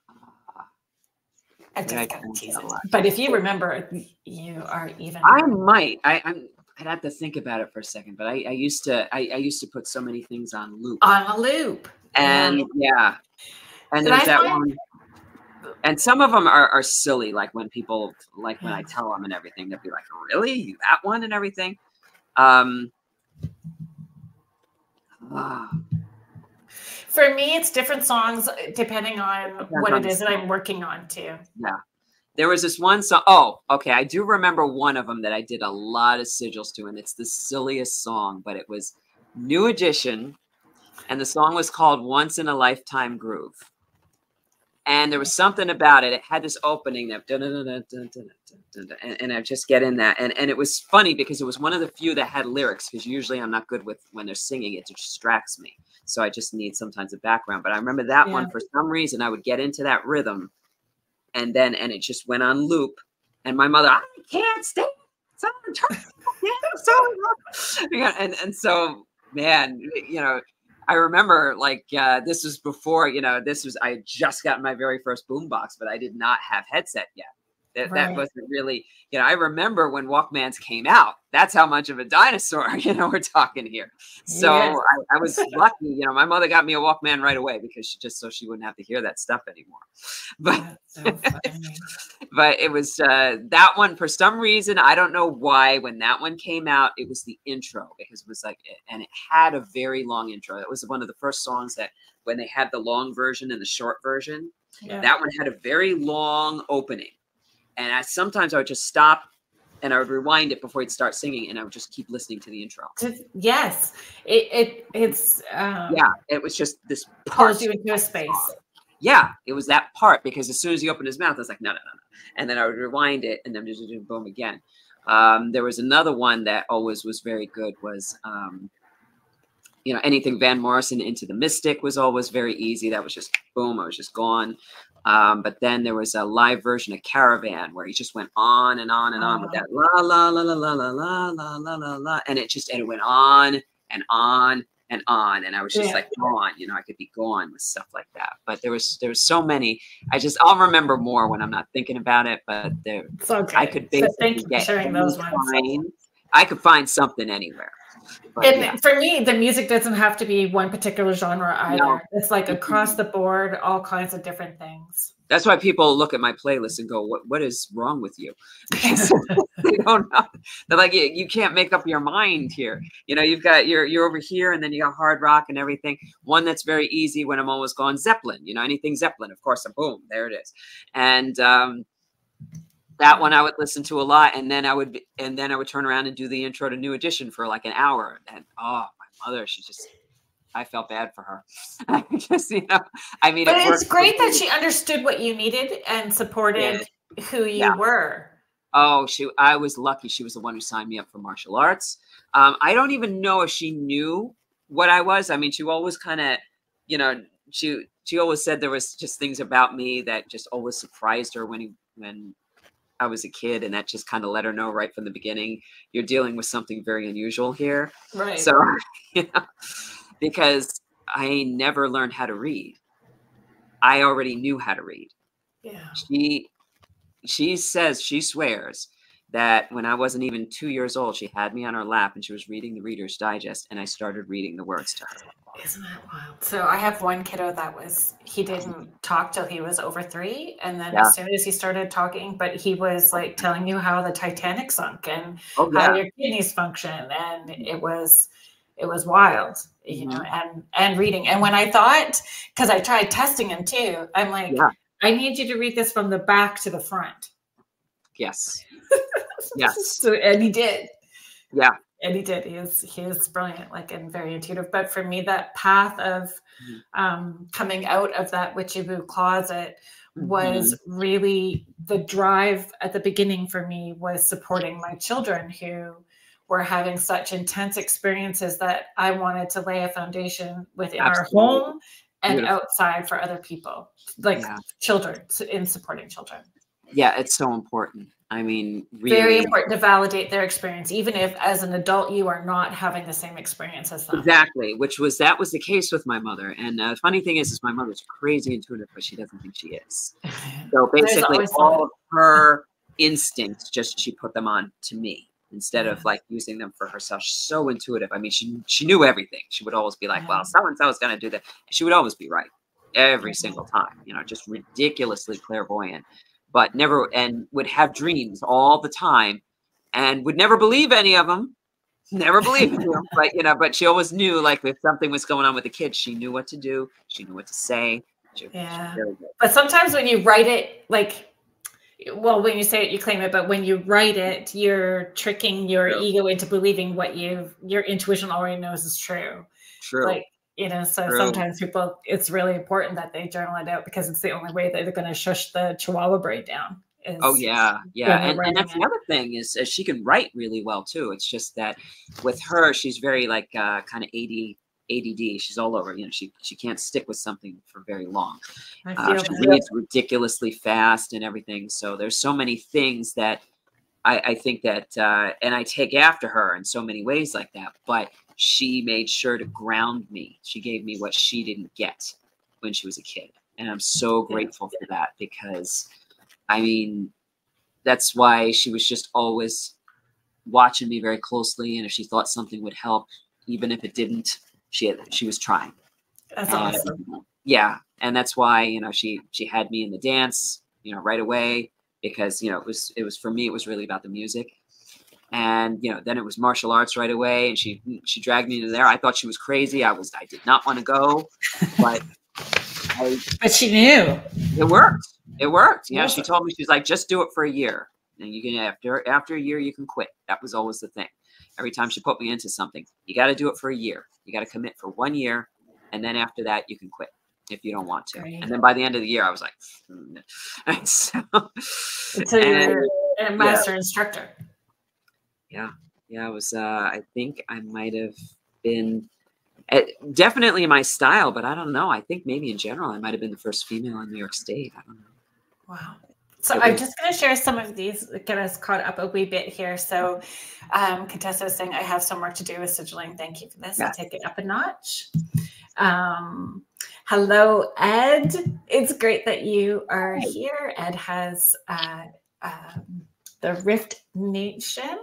Uh, I just got to tease it. a lot. But if you remember, you are even. I might. I, I'm. I'd have to think about it for a second. But I, I used to. I, I used to put so many things on loop. on a loop. and yeah and Did there's I that one and some of them are, are silly like when people like when i tell them and everything they'll be like really that one and everything um ah, For me, it's different songs depending on what it is that. I'm working on too. Yeah. There was this one song oh okay i do remember one of them that i did a lot of sigils to and it's the silliest song but it was new edition and the song was called once in a lifetime groove and there was something about it. It had this opening that and, and i just get in that. And, and it was funny because it was one of the few that had lyrics because usually i'm not good with when they're singing it distracts me. So i just need sometimes a background. But i remember that one for some reason i would get into that rhythm and then and it just went on loop. And my mother i can't stay so yeah, and and so man you know i remember like uh this was before you know this was i just got my very first boombox but i did not have headset yet that, that wasn't really you know i remember when walkmans came out that's how much of a dinosaur you know we're talking here. So Yes. I, I was lucky you know my mother got me a walkman right away because she just so she wouldn't have to hear that stuff anymore. But so but it was uh, that one for some reason i don't know why when that one came out it was the intro. Because it was like and it had a very long intro. It was one of the first songs that when they had the long version and the short version Yeah. that one had a very long opening and I, sometimes i would just stop and i would rewind it before he'd start singing and i would just keep listening to the intro yes, it, it it's um, yeah it was just this part pulls you into a space. yeah, it was that part because as soon as he opened his mouth, I was like, no, no, no, no. And then I would rewind it and then just boom again. Um, there was another one that always was very good was, um, you know, anything Van Morrison into the Mystic was always very easy. That was just boom, I was just gone. Um, but then there was a live version of Caravan where he just went on and on and on with that la la la la la la la la la la la, and it just and it went on and on and on, and I was just Yeah. like gone. You know, I could be gone with stuff like that. But there was there was so many. I just I'll remember more when I'm not thinking about it. But there, okay. I could So basically thank you for sharing those ones. find, I could find something anywhere. But And yeah. for me, the music doesn't have to be one particular genre either. No. It's like Mhm. across the board, all kinds of different things. That's why people look at my playlist and go, "What what is wrong with you?" They don't know. They're like, you, "You can't make up your mind here." You know, you've got you're you're over here, and then you got hard rock and everything. One that's very easy when I'm always going Zeppelin. You know, anything Zeppelin, of course. And boom, there it is. And um, that one I would listen to a lot, and then I would be- and then I would turn around and do the intro to New Edition for like an hour. And oh, my mother, she just. I felt bad for her. I just, you know, I mean, But it it's great that she understood what you needed and supported who you Yeah. were. Oh, she! I was lucky. She was the one who signed me up for martial arts. Um, I don't even know if she knew what I was. I mean, she always kind of, you know, she she always said there was just things about me that just always surprised her when he when I was a kid, and that just kind of let her know right from the beginning you're dealing with something very unusual here. Right. So, you know, because I never learned how to read, I already knew how to read yeah. she she says she swears that when I wasn't even two years old, she had me on her lap and she was reading the Reader's Digest, and I started reading the words to her. Isn't that wild? So I have one kiddo that was he didn't talk till he was over three, and then yeah. as soon as he started talking, but he was like telling you how the Titanic sunk and oh, yeah. how your kidneys function, and it was it was wild, you know, mm-hmm. and and reading. And when I thought, because I tried testing him too, I'm like, yeah. I need you to read this from the back to the front. Yes. yes. So and he did. Yeah. And he did. He is he is brilliant, like and very intuitive. But for me, that path of mm-hmm. um, coming out of that witchy boo closet mm-hmm. was really the drive at the beginning for me was supporting my children who were having such intense experiences that I wanted to lay a foundation within Absolutely. our home and Beautiful. outside for other people, like yeah. children, in supporting children. Yeah, it's so important. I mean, really. very important to validate their experience, even if as an adult you are not having the same experience as them. Exactly, which was that was the case with my mother. And uh, the funny thing is, is my mother's crazy intuitive, but she doesn't think she is. So basically, all of her instincts just she put them on to me instead of like using them for herself. She's so intuitive. I mean, she she knew everything. She would always be like, "Well, so and so is going to do that." She would always be right every single time. You know, just ridiculously clairvoyant but never and would have dreams all the time and would never believe any of them never believe them but you know but she always knew like if something was going on with the kids she knew what to do she knew what to say she, yeah. but sometimes when you write it like well when you say it you claim it but when you write it you're tricking your true. ego into believing what you your intuition already knows is true. True. Like you know so True. sometimes people it's really important that they journal it out because it's the only way that they're going to shush the chihuahua brain down oh yeah yeah and, and, that's the other thing is, is, she can write really well too. It's just that with her she's very like uh, kind of AD, ADD she's all over you know she she can't stick with something for very long. Uh, she reads ridiculously fast and everything so there's so many things that I, I think that uh, and I take after her in so many ways like that but she made sure to ground me. She gave me what she didn't get when she was a kid. And I'm so grateful for that because I mean, that's why she was just always watching me very closely. And if she thought something would help, even if it didn't, she had, she was trying. That's awesome. Yeah. And that's why, you know, she, she had me in the dance, you know, right away because, you know, it was, it was for me, it was really about the music and you know then it was martial arts right away and she she dragged me to there. I thought she was crazy. I was i did not want to go but I, but she knew. It worked. It worked. Yeah she told me she's like just do it for a year. And you can after after a year you can quit. That was always the thing. Every time she put me into something you got to do it for a year. You got to commit for one year and then after that you can quit if you don't want to. And then by the end of the year i was like mm. so, so you're a master yeah. instructor yeah yeah it was uh i think i might have been uh, definitely my style but i don't know i think maybe in general i might have been the first female in new york state i don't know wow so I'm just going to share some of these, get us caught up a wee bit here. So um, Contessa is saying, I have some work to do with sigilling. Thank you for this. I'll take it up a notch. Um, hello, Ed. It's great that you are here. Ed has uh, um, the Rift Nation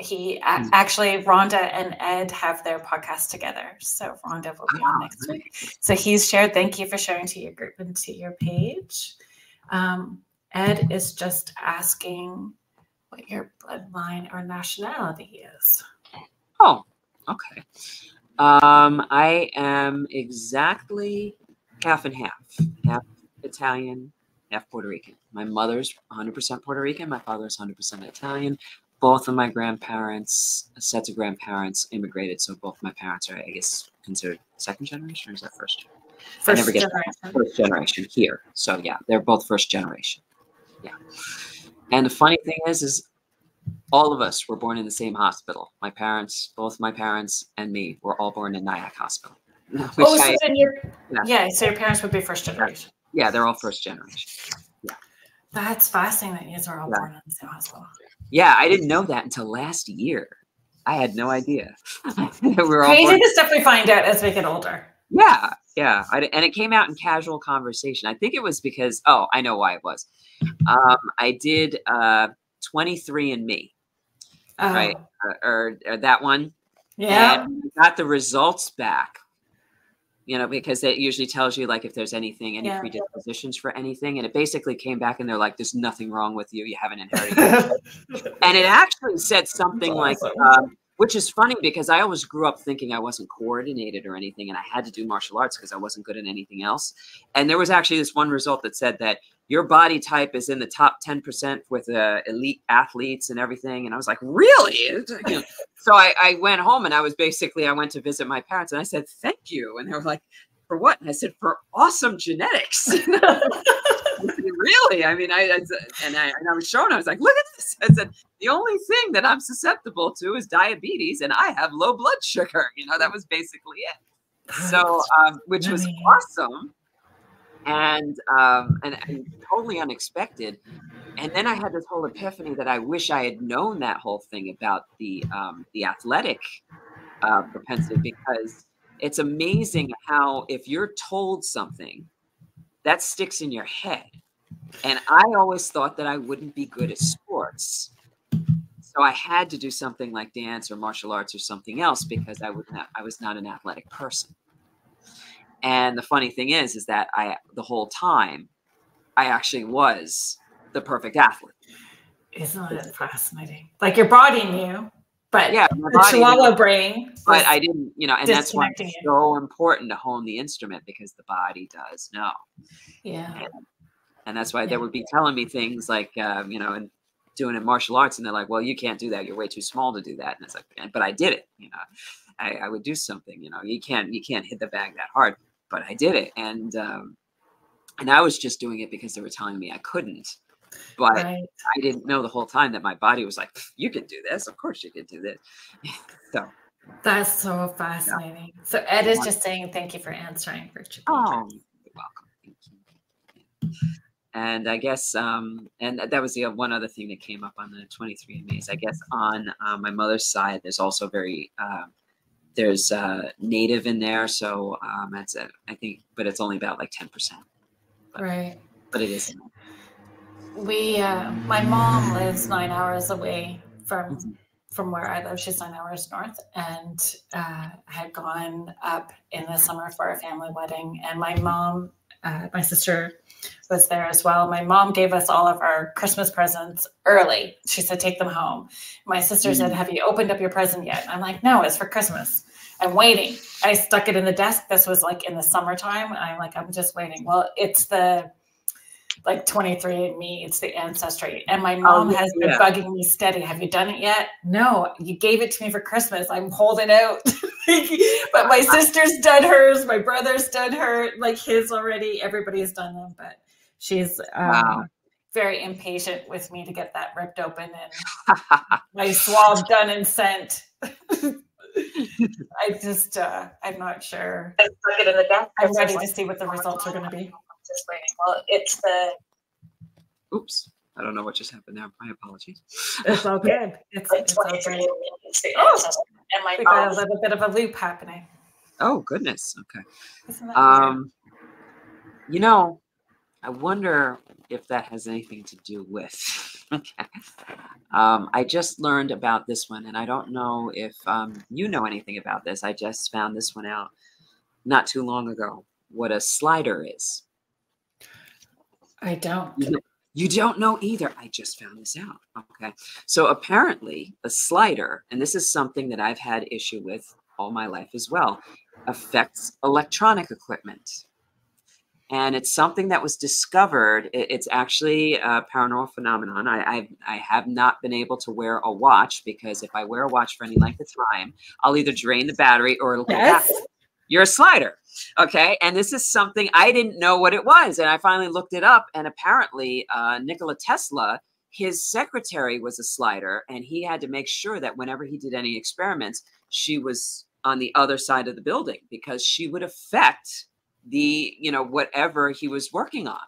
he hmm. actually Rhonda and Ed have their podcast together. So Rhonda will be on ah, next week. So he's shared. Thank you for sharing to your group and to your page. Um, Ed is just asking what your bloodline or nationality is. Oh, okay. Um, I am exactly half and half, half Italian, half Puerto Rican. My mother's 100% Puerto Rican. My father's 100% Italian both of my grandparents, sets of grandparents, immigrated. So both my parents are, I guess, considered second generation, or is that first? First I never get generation. first generation here. So yeah, they're both first generation. Yeah. And the funny thing is, is all of us were born in the same hospital. My parents, both my parents and me, were all born in Nyack Hospital. Oh, so I, then your yeah. yeah, so your parents would be first generation. Yeah, they're all first generation. Yeah. That's fascinating that you are all yeah. born in the same hospital. Yeah, I didn't know that until last year. I had no idea. we are all Crazy the stuff we find out as we get older. Yeah, yeah, I, and it came out in casual conversation. I think it was because oh, I know why it was. Um, I did uh, 23andMe, Oh, right? Or, or, or that one. Yeah. And got the results back. You know, because it usually tells you like if there's anything, any Yeah. predispositions for anything, and it basically came back and they're like, "There's nothing wrong with you. You haven't inherited." and it actually said something like, awesome. um, which is funny because I always grew up thinking I wasn't coordinated or anything, and I had to do martial arts because I wasn't good at anything else. And there was actually this one result that said that your body type is in the top 10% with uh, elite athletes and everything. And I was like, really? So I, I went home and I was basically, I went to visit my parents and I said, thank you. And they were like, for what? And I said, for awesome genetics. really? I mean, I, I and I and I was shown. I was like, look at this. I said, the only thing that I'm susceptible to is diabetes, and I have low blood sugar. You know, that was basically it. So, um, which was awesome, and um, and, and totally unexpected. And then I had this whole epiphany that I wish I had known that whole thing about the um, the athletic uh, propensity because it's amazing how if you're told something that sticks in your head. And I always thought that I wouldn't be good at sports. So I had to do something like dance or martial arts or something else because I would not I was not an athletic person. And the funny thing is is that I the whole time I actually was the perfect athlete. Isn't it fascinating? Like your body knew, but Yeah, the body knew. chihuahua brain. but I didn't, you know, and that's why it's it. so important to hone the instrument because the body does know. yeah. and that's why Yeah. they would be telling me things like um, you know and doing in martial arts and they're like well you can't do that you're way too small to do that and it's like "Yeah, but i did it you know I, I would do something you know you can't you can't hit the bag that hard but i did it and um, and i was just doing it because they were telling me i couldn't but Right. i didn't know the whole time that my body was like you can do this of course you can do this so That's so fascinating. So Ed is just saying thank you for answering, Richard. Oh, you're welcome. Thank you. And I guess, um, and that- that was the one other thing that came up on the 23andMe's. I guess on uh, my mother's side, there's also very, uh, there's uh, native in there. So um, that's it. I think, but it's only about like 10%, Right. but it is. We, uh, my mom lives nine hours away from Mhm. from where I live. She's nine hours north, and uh, had gone up in the summer for a family wedding. And my mom, uh, my sister, was there as well. My mom gave us all of our Christmas presents early. She said, "Take them home." My sister said, Mm. "Have you opened up your present yet?" I'm like, "No, it's for Christmas." I'm waiting. I stuck it in the desk. This was like in the summertime. I'm like, I'm just waiting. Well, it's the like 23andMe, it's the ancestry. And my mom Oh, yeah, has been bugging me steady. Have you done it yet? No, you gave it to me for Christmas. I'm holding out. but my sister's done hers, my brother's done her, like his already. Everybody's done them, but she's um, Wow. very impatient with me to get that ripped open and my swab done and sent. I just, uh, I'm not sure. I stuck it in the desk. I'm ready to see what the results are going to be. Just waiting. Well, it's the Oops. I don't know what just happened there. My apologies. It's all good. It's, like it's all 23 great. it's the Oh. ancestor. And my We got a little bit of a loop happening. Oh, goodness. Okay. Isn't that weird? Um, you know, I wonder if that has anything to do with. okay. Um, I just learned about this one, and I don't know if um, you know anything about this. I just found this one out not too long ago. What a slider is. I don't. You don't know either. I just found this out. Okay. So apparently, a slider, and this is something that I've had issue with all my life as well, affects electronic equipment. And it's something that was discovered. it- It's actually a paranormal phenomenon. I, I, I have not been able to wear a watch because if I wear a watch for any length of time, I'll either drain the battery or it'll go back Yes. You're a slider. Okay. And this is something I didn't know what it was. And I finally looked it up. And apparently, uh, Nikola Tesla, his secretary was a slider. And he had to make sure that whenever he did any experiments, she was on the other side of the building because she would affect the, you know, whatever he was working on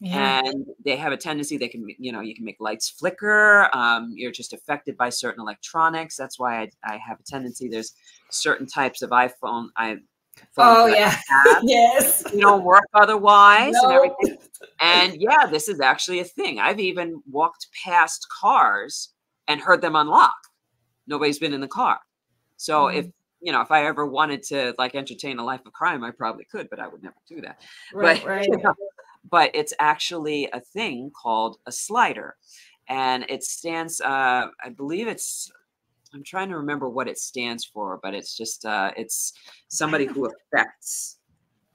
Yeah. and they have a tendency they can you know you can make lights flicker um, you're just affected by certain electronics that's why I, I have a tendency there's certain types of iphone i Oh yeah. yes. you don't work otherwise and everything And yeah, this is actually a thing. I've even walked past cars and heard them unlock. Nobody's been in the car. So Mhm. if you know, if I ever wanted to like entertain a life of crime, I probably could, but I would never do that. Right, but, right. you know, but it's actually a thing called a slider. And it stands, uh, I believe it's, I'm trying to remember what it stands for, but it's just, uh, it's somebody who affects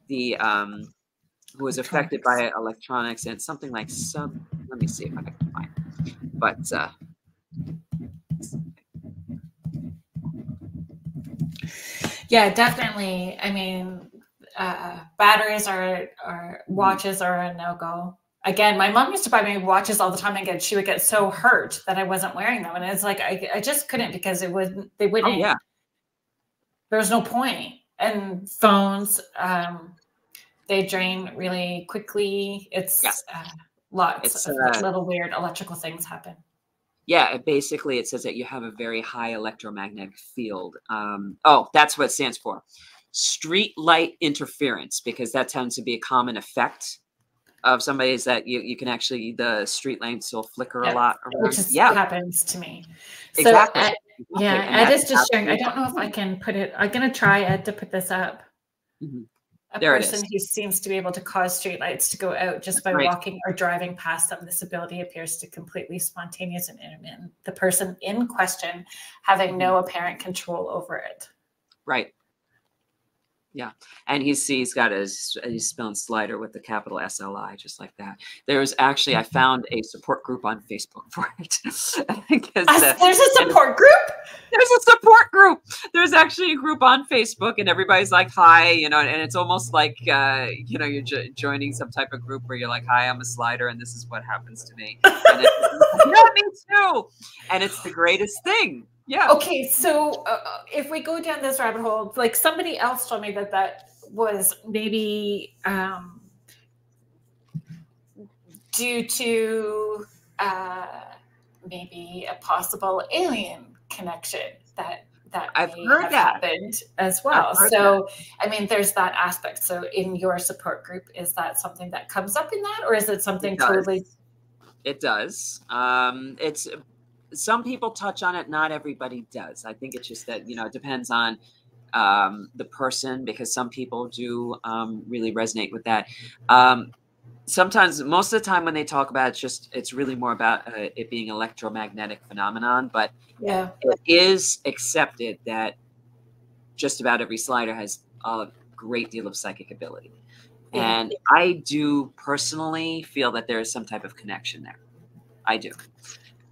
the, um, who is affected by electronics and something like some. let me see if I can find it. But, uh, Yeah, definitely. I mean, uh, batteries are, are watches are a no go. Again, my mom used to buy me watches all the time, and get she would get so hurt that I wasn't wearing them, and it's like I, I just couldn't because it wouldn't they oh wouldn't. Oh, yeah, There was no point. And phones, um, they drain really quickly. It's Yeah. uh, lots It's, of uh, little weird electrical things happen. Yeah, it basically it says that you have a very high electromagnetic field. Um, oh, that's what it stands for. Street light interference, because that tends to be a common effect of somebody is that you, you can actually the street lights will flicker Yeah, a lot around. Which is yeah, happens to me. So exactly. uh, exactly, Yeah, and Ed is just sharing. I don't know if I can put it. I'm gonna try Ed to put this up. Mhm. A There person is. who seems to be able to cause streetlights to go out just by Right. walking or driving past them. This ability appears to completely spontaneous and intermittent. The person in question having no Mm-hmm. apparent control over it. right. Yeah, and he's he's got his he's spelling slider with the capital S L I, just like that. There's actually I Mm-hmm. found a support group on Facebook for it uh, There's a support group. there's a support group. There's actually a group on Facebook, and everybody's like, "Hi," you know, and it's almost like uh, you know you're jo- joining some type of group where you're like, "Hi, I'm a slider, and this is what happens to me." And it's, yeah, me too. And it's the greatest thing. Yeah. Okay, so uh, uh, if we go down this rabbit hole, like somebody else told me that that was maybe um, due to uh, maybe a possible alien connection that that I've heard that. happened as well. So, I mean, there's that aspect. So, in your support group, is that something that comes up in that, or is it something It totally? It does. Um, it's some people touch on it. Not everybody does. I think it's just that you know it depends on um, the person because some people do um, really resonate with that. Um, sometimes, most of the time, when they talk about it, it's just it's really more about uh, it being electromagnetic phenomenon. But Yeah. it is accepted that just about every slider has a great deal of psychic ability. Yeah. And I do personally feel that there is some type of connection there. I do.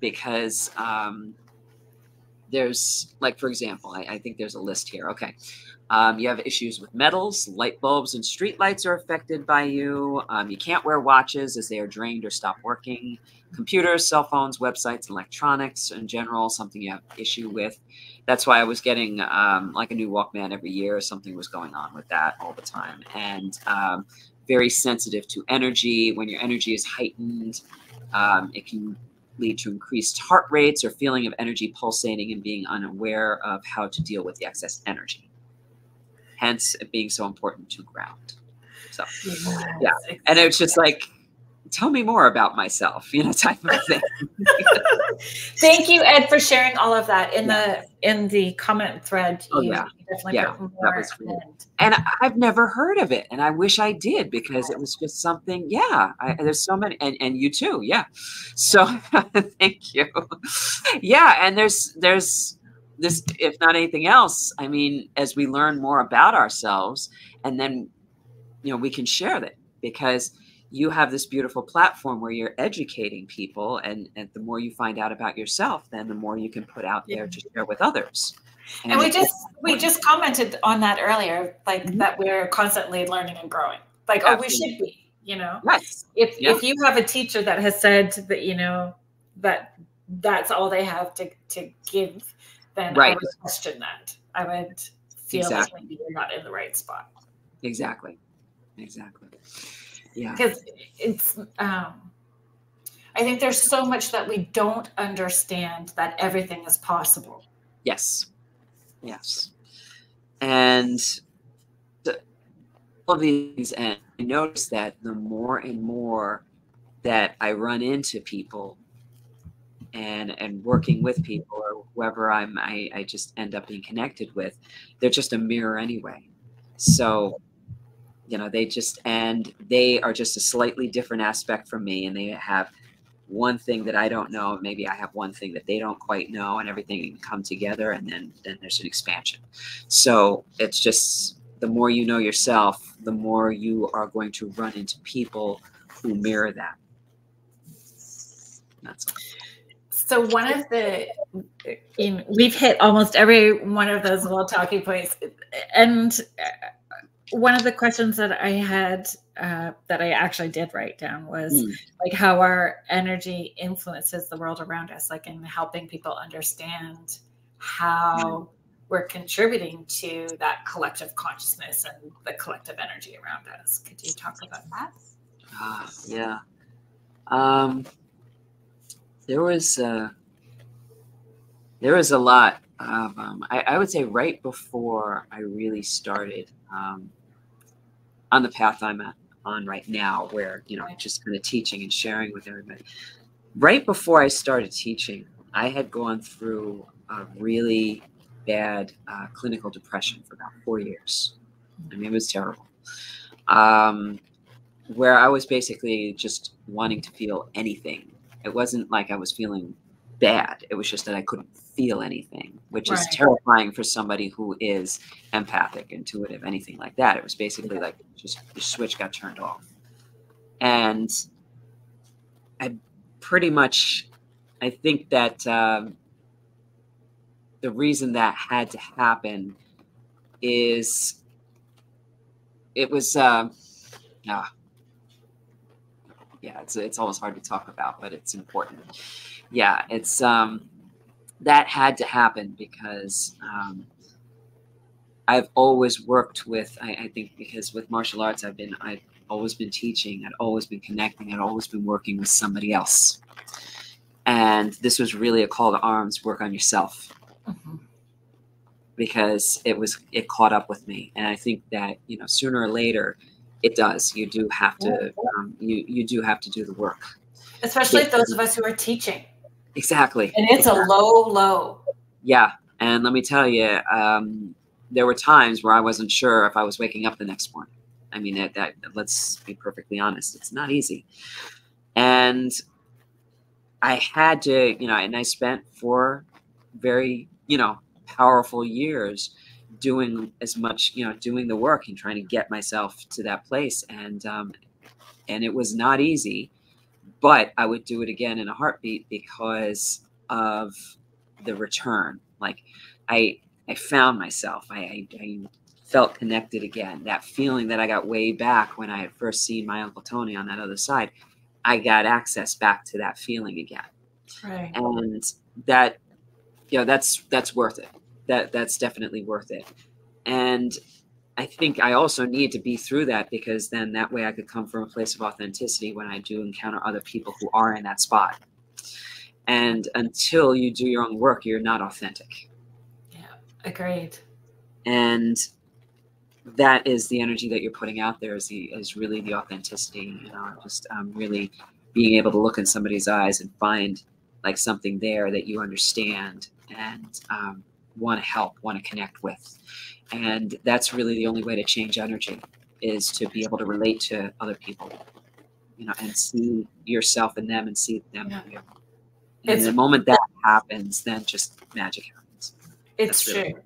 Because um, there's, like, for example, I, I think there's a list here. Okay. Um, you have issues with metals, light bulbs, and street lights are affected by you. Um, you can't wear watches as they are drained or stop working. Computers, cell phones, websites, electronics in general, something you have issue with. That's why I was getting um, like a new Walkman every year. Something was going on with that all the time. And um, very sensitive to energy. When your energy is heightened, um, it can lead to increased heart rates or feeling of energy pulsating and being unaware of how to deal with the excess energy. Hence, it being so important to ground. So, Yeah. and it's just like, tell me more about myself, you know, type of thing. Thank you, Ed, for sharing all of that in the in the comment thread. Oh, yeah. Yeah, that was great. and- and I've never heard of it, and I wish I did because it was just something. Yeah, I, mm-hmm. there's so many, and and you too. Yeah, so thank you. Yeah, and there's there's this, if not anything else. I mean, as we learn more about ourselves, and then you know we can share that because you have this beautiful platform where you're educating people, and and the more you find out about yourself, then the more you can put out there to share with others. And we just we just commented on that earlier, like Mhm. that we're constantly learning and growing. Like, oh, we should be, you know. yes, If Yeah. if you have a teacher that has said that, you know, that that's all they have to to give, then I Right. would question that. I would feel Exactly. like maybe you're not in the right spot. exactly, exactly. Yeah. because it's um i think there's so much that we don't understand that everything is possible Yes. Yes. And the, of these, and I notice that the more and more that I run into people and and working with people or whoever I'm I, I just end up being connected with, they're just a mirror anyway. So you know they just and they are just a slightly different aspect from me and they have one thing that I don't know, maybe I have one thing that they don't quite know, and everything can come together, and then then there's an expansion. So it's just the more you know yourself, the more you are going to run into people who mirror that. That's all. So one of the, in, we've hit almost every one of those little talking points, and one of the questions that I had uh, that I actually did write down was Mm. like how our energy influences the world around us, like in helping people understand how we're contributing to that collective consciousness and the collective energy around us. Could you talk about that? Ah, yeah. Um, there was uh, there was a lot um, I, I would say right before I really started um, on the path I'm at, on right now, where you know just kind of teaching and sharing with everybody. Right before I started teaching, I had gone through a really bad uh, clinical depression for about four years. I mean, it was terrible. Um, where I was basically just wanting to feel anything. It wasn't like I was feeling bad. It was just that I couldn't feel anything, which is terrifying for somebody who is empathic, intuitive, anything like that. It was basically like just the switch got turned off. And I pretty much, I think that um, the reason that had to happen is it was, um, ah, yeah, it's it's almost hard to talk about, but it's important. Yeah, it's um that had to happen because um, I've always worked with. I, I think because with martial arts, I've been I've always been teaching. I'd always been connecting. I'd always been working with somebody else, and this was really a call to arms: work on yourself because it was it caught up with me and i think that you know sooner or later it does you do have to um, you you do have to do the work Especially those of us who are teaching. Exactly. And it's a low, low. yeah and let me tell you um, there were times where i wasn't sure if i was waking up the next morning. I mean that, that let's be perfectly honest it's not easy. And i had to you know and i spent four very you know powerful years doing as much you know doing the work and trying to get myself to that place. And um and it was not easy but i would do it again in a heartbeat because of the return. Like i i found myself. I i, I felt connected again. That feeling that i got way back when i had first seen my uncle tony on that other side i got access back to that feeling again. Right. and that you know that's that's worth it. That that's definitely worth it. And i think i also need to be through that because then that way i could come from a place of authenticity when i do encounter other people who are in that spot and until you do your own work you're not authentic Yeah. Agreed. and that is the energy that you're putting out there is the is really the authenticity you know just um, really being able to look in somebody's eyes and find like something there that you understand and um, want to help want to connect with and that's really the only way to change energy is to be able to relate to other people you know and see yourself in them and see them Yeah. in you and It's- the moment that happens then just magic happens It's really true.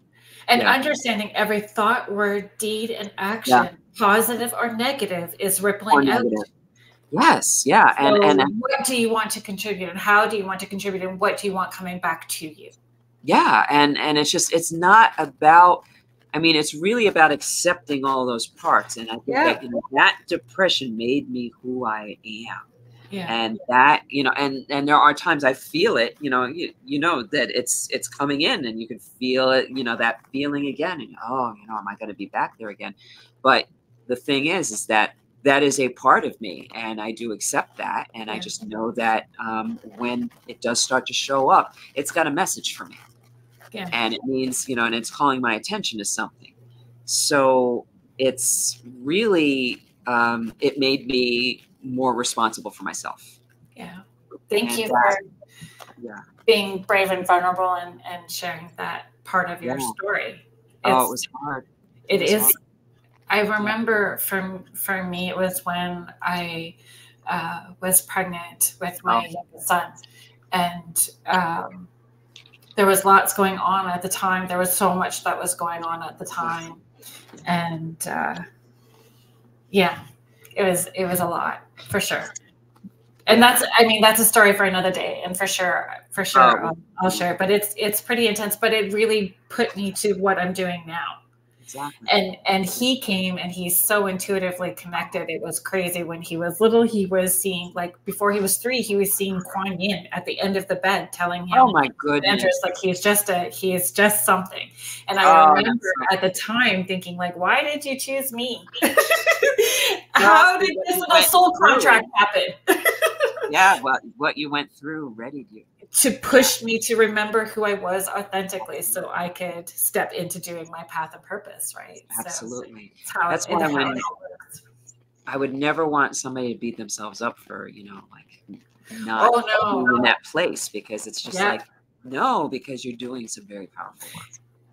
And yeah. understanding every thought, word, deed, and action, positive or negative, is rippling out. yes yeah and and what do you want to contribute, and how do you want to contribute, and what do you want coming back to you? yeah and and it's just it's not about i mean it's really about accepting all those parts and i think that you know, that depression made me who i am. Yeah. and that you know and and there are times i feel it you know you, you know that it's it's coming in and you can feel it you know that feeling again and oh you know am i going to be back there again? But the thing is is that that is a part of me and i do accept that and i just know that um, when it does start to show up it's got a message for me Yeah. and it means you know and it's calling my attention to something so it's really um, it made me more responsible for myself. Yeah. Thank And you that- for Yeah. being brave and vulnerable and, and sharing that part of your Yeah. story. Oh, it was hard. It It's is. I remember from for me, it was when I uh, was pregnant with my Oh. son, and um, there was lots going on at the time. There was so much that was going on at the time, and uh, yeah, it was it was a lot for sure. And that's I mean that's a story for another day, and for sure for sure Oh. I'll, I'll share. But it's it's pretty intense. But it really put me to what I'm doing now Exactly. and and he came and he's so intuitively connected it was crazy when he was little he was seeing like before he was three he was seeing Kuan Yin at the end of the bed telling him Oh my goodness. enters like he's just a he is just something and i Oh, remember at the time thinking like why did you choose me how did this little soul through. contract happen Yeah, what what you went through readied you. To push me to remember who i was authentically so i could step into doing my path of purpose right So Absolutely. it's how That's why it's how when- it works. I would never want somebody to beat themselves up for, you know, like not Oh, no. in that place because it's just Yeah. like no, because you're doing some very powerful work.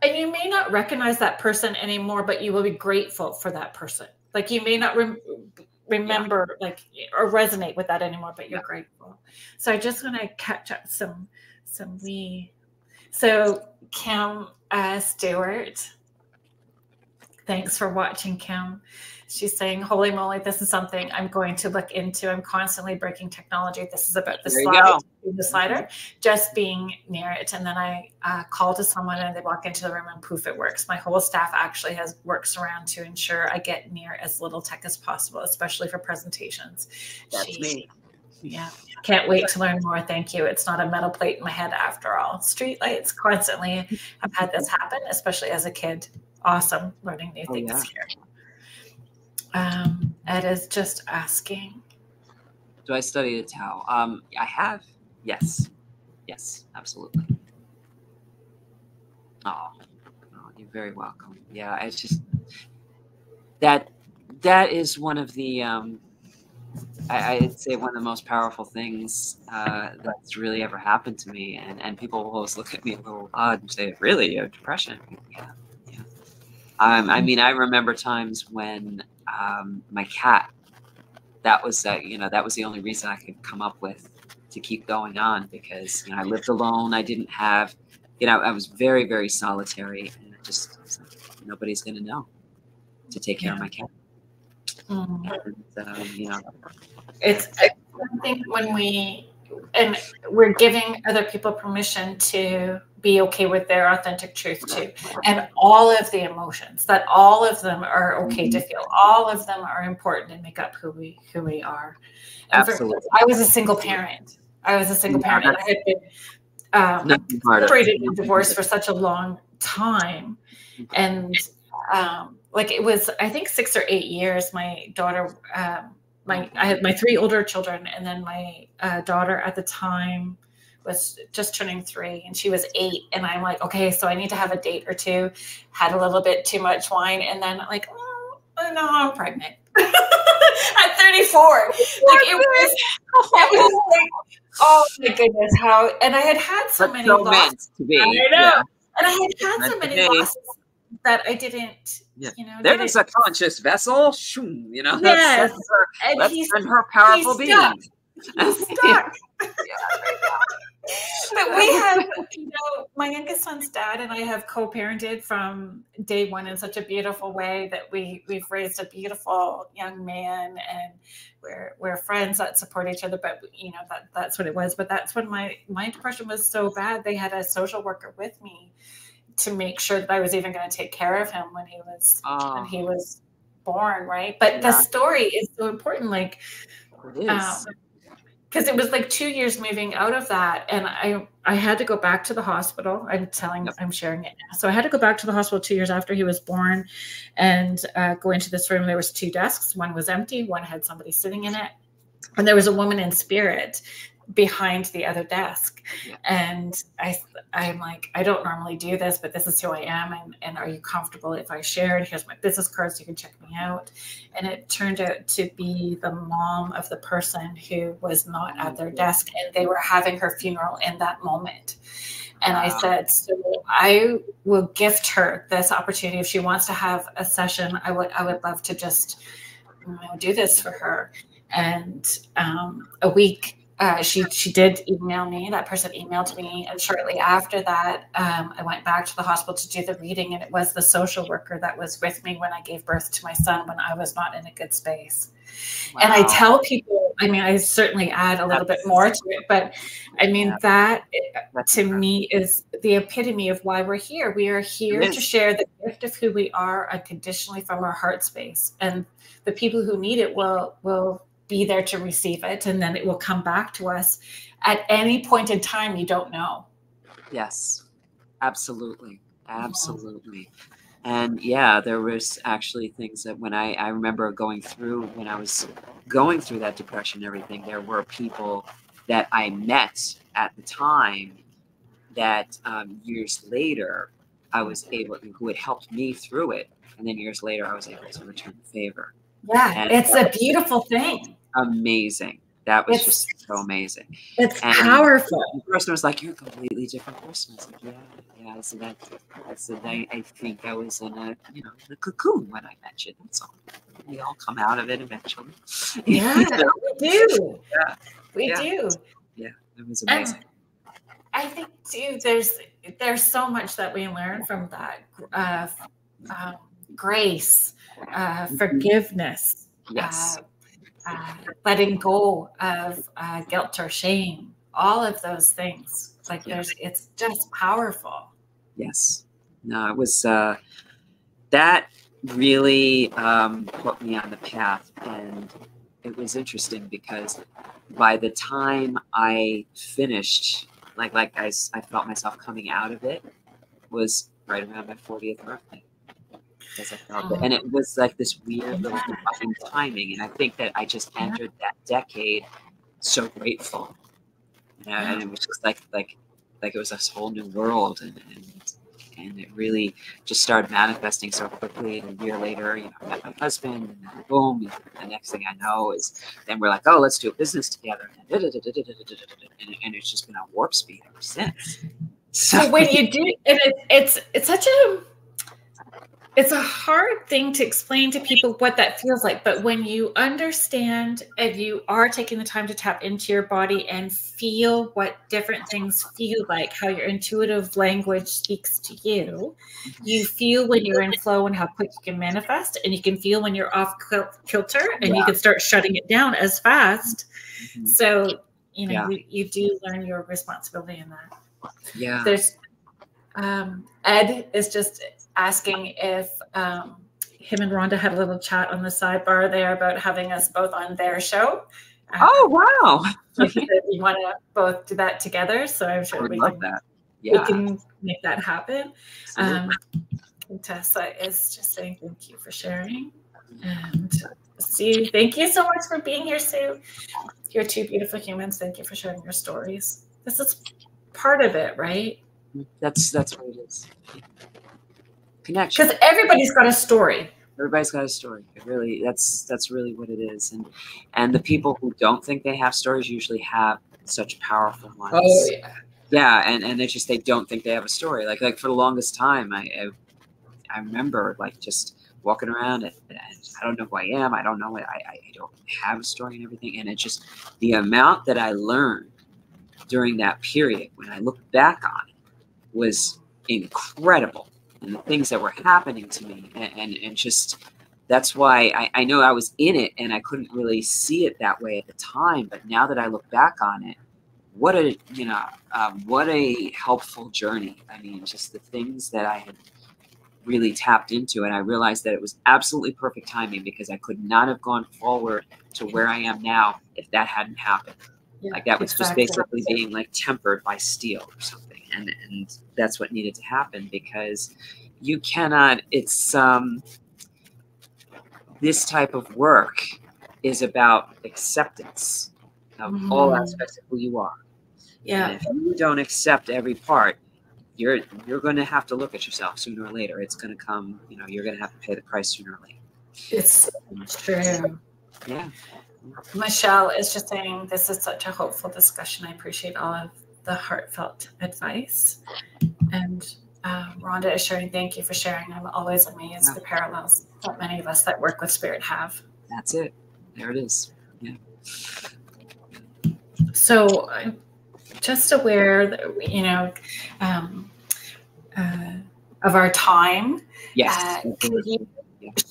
and you may not recognize that person anymore but you will be grateful for that person like you may not rem- remember like or resonate with that anymore but you're grateful. So i just want to catch up some some we so kim uh, stewart thanks for watching kim she's saying holy moly this is something i'm going to look into. I'm constantly breaking technology. This is about the There slide the slider just being near it. And then i uh, call to someone and they walk into the room and poof it works. My whole staff actually has works around to ensure i get near as little tech as possible especially for presentations. That's She- me. yeah. Can't wait to learn more. Thank you. It's not a metal plate in my head after all. Street lights constantly have had this happen especially as a kid. Awesome learning new Oh, things yeah. here um, ed is just asking Do I study the Tao? Um, I have. Yes. Yes, absolutely. Oh, oh, you're very welcome. Yeah, it's just that that is one of the um, I, I'd say one of the most powerful things uh, that's really ever happened to me, and and people will always look at me a little odd and say, "Really, you have depression?" Yeah. Um, I mean, I remember times when um, my cat that was uh, you know that was the only reason I could come up with to keep going on because you know I lived alone. I didn't have you know I was very very solitary and it just like, nobody's gonna know to take care of my cat. Mm. And, um, you know, it's I think when we and we're giving other people permission to be okay with their authentic truth too. and all of the emotions that all of them are okay to feel. All of them are important and make up who we who we are. And for- Absolutely. i was a single parent. I was a single Yeah, parent. i had been um, separated and divorced for such a long time. And um, like it was i think six or eight years my daughter um, my i had my three older children and then my uh, daughter at the time was just turning three and she was eight and i'm like okay so i need to have a date or two had a little bit too much wine and then like oh no i'm pregnant at 34 like it was, it was like oh my goodness how and i had had so But many so losses to be. I know. Yeah. and I had had so many losses that I didn't, Yeah. you know, There's a conscious vessel. Shoom, you know, Yes. that's, her, uh, and that's he's, been her powerful being. stuck. stuck. But we have, you know, my youngest son's dad and I have co-parented from day one in such a beautiful way that we we've raised a beautiful young man and we're we're friends that support each other. But you know that that's what it was. But that's when my my depression was so bad. They had a social worker with me to make sure that I was even going to take care of him when he was when he ah. was born. Right. But the story is so important. Like it is. Um, because it was like two years moving out of that and i i had to go back to the hospital. I'm telling i'm sharing it now. So i had to go back to the hospital two years after he was born and uh, go into this room. There was two desks. One was empty. One had somebody sitting in it. And there was a woman in spirit behind the other desk. And i i'm like i don't normally do this but this is who i am. And, and are you comfortable if i share? It here's my business card so you can check me out. And it turned out to be the mom of the person who was not at their desk and they were having her funeral in that moment. And I said, so I will gift her this opportunity. If she wants to have a session. I would, I would love to just you know, do this for her. And um, a week, uh, she she did email me. That person emailed me, and shortly after that, um, I went back to the hospital to do the reading, and it was the social worker that was with me when I gave birth to my son when I was not in a good space. And I tell people, I mean, I certainly add a little bit more to it, but I mean, Yeah. that That's to me is the epitome of why we're here. We are here to share the gift of who we are unconditionally from our heart space. And the people who need it will will be there to receive it and then it will come back to us at any point in time you don't know. Yes, absolutely, absolutely. And yeah, there was actually things that when I I remember going through when I was going through that depression and everything, there were people that I met at the time that um, years later I was able who had helped me through it, and then years later I was able to return the favor. Yeah, And- it's a beautiful thing. Amazing. That was It's- just so amazing. It's And- powerful. the person was like, "You're a completely different person." I was like, "Yeah, yeah." I said, "I, I said, I, I think I was in a, you know, the cocoon when I met you. That's all. We all come out of it eventually." Yeah, You know, we do. Yeah. We Yeah. do. Yeah, it was And amazing. I think too, there's there's so much that we learn from that uh, um, grace, uh, forgiveness, yes, uh, uh, letting go of uh, guilt or shame, all of those things. Like there's, it's just powerful. yes. No, it was. uh That really um, put me on the path, and it was interesting because by the time I finished, like like I, I felt myself coming out of it, was right around my 40th birthday. Because I felt it. And it was like this weird little divine timing. And I think that I just entered that decade so grateful. You know, and it was just like like like it was this whole new world and, and and it really just started manifesting so quickly. And a year later, you know, I met my husband, and then boom, the next thing I know is then we're like, oh, let's do a business together. And, and, and it's just been a warp speed ever since. So when you do, and it, it's it's such a it's a hard thing to explain to people what that feels like. But when you understand and you are taking the time to tap into your body and feel what different things feel like, how your intuitive language speaks to you, you feel when you're in flow and how quick you can manifest, and you can feel when you're off kilter and you can start shutting it down as fast. Mhm. So you know Yeah. you, you do learn your responsibility in that yeah. there's um, Ed is just asking if um, him and Rhonda had a little chat on the sidebar there about having us both on their show. Uh, Oh wow! we want to both do that together, so I'm sure we can, that. we can make that happen. Um, Tessa is just saying thank you for sharing. And Sue, thank you so much for being here, Sue. You're two beautiful humans. Thank you for sharing your stories. This is part of it, right? that's that's what it is. Connection. Because everybody's got a story. everybody's got a story. It really that's that's really what it is. And and the people who don't think they have stories usually have such powerful ones. Oh, yeah. yeah and and they just they don't think they have a story. Like like for the longest time i i, I remember like just walking around and, and i don't know who i am. I don't know what I, I don't have a story and everything. And it just the amount that i learned during that period when i look back on it was incredible and the things that were happening to me and and, and just that's why I, I know I was in it and I couldn't really see it that way at the time. But now that I look back on it, what a you know um, what a helpful journey. I mean, just the things that I had really tapped into, and I realized that it was absolutely perfect timing because I could not have gone forward to where I am now if that hadn't happened. Yeah, Like that was exactly. just basically being like tempered by steel or something, and and that's what needed to happen because you cannot. It's um this type of work is about acceptance of all Mhm. aspects of who you are. Yeah. And if you don't accept every part, you're you're going to have to look at yourself sooner or later. It's going to come. You know, you're going to have to pay the price sooner or later. It's true. Yeah. Michelle is just saying this is such a hopeful discussion. I appreciate all of the heartfelt advice. And uh, Rhonda is sharing, thank you for sharing. I'm always amazed Yeah. the parallels that many of us that work with spirit have. That's it. There it is. Yeah. So I'm just aware that, you know, um, uh, of our time. Yes. Uh, you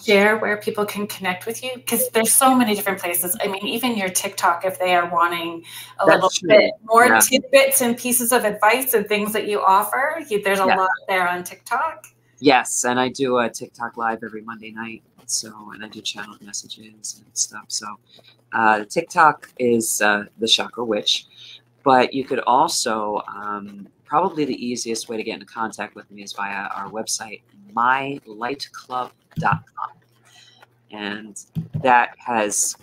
share where people can connect with you? Because there's so many different places. I mean, even your TikTok, if they are wanting a That's little true. bit more Yeah. tidbits and pieces of advice and things that you offer, you, there's a Yeah. lot there on TikTok. Yes, and I do a TikTok live every Monday night. So, and I do channeled messages and stuff. So, uh, TikTok is uh, the Chakra Witch, but you could also um, probably the easiest way to get into contact with me is via our website, mylightclub.com, and that has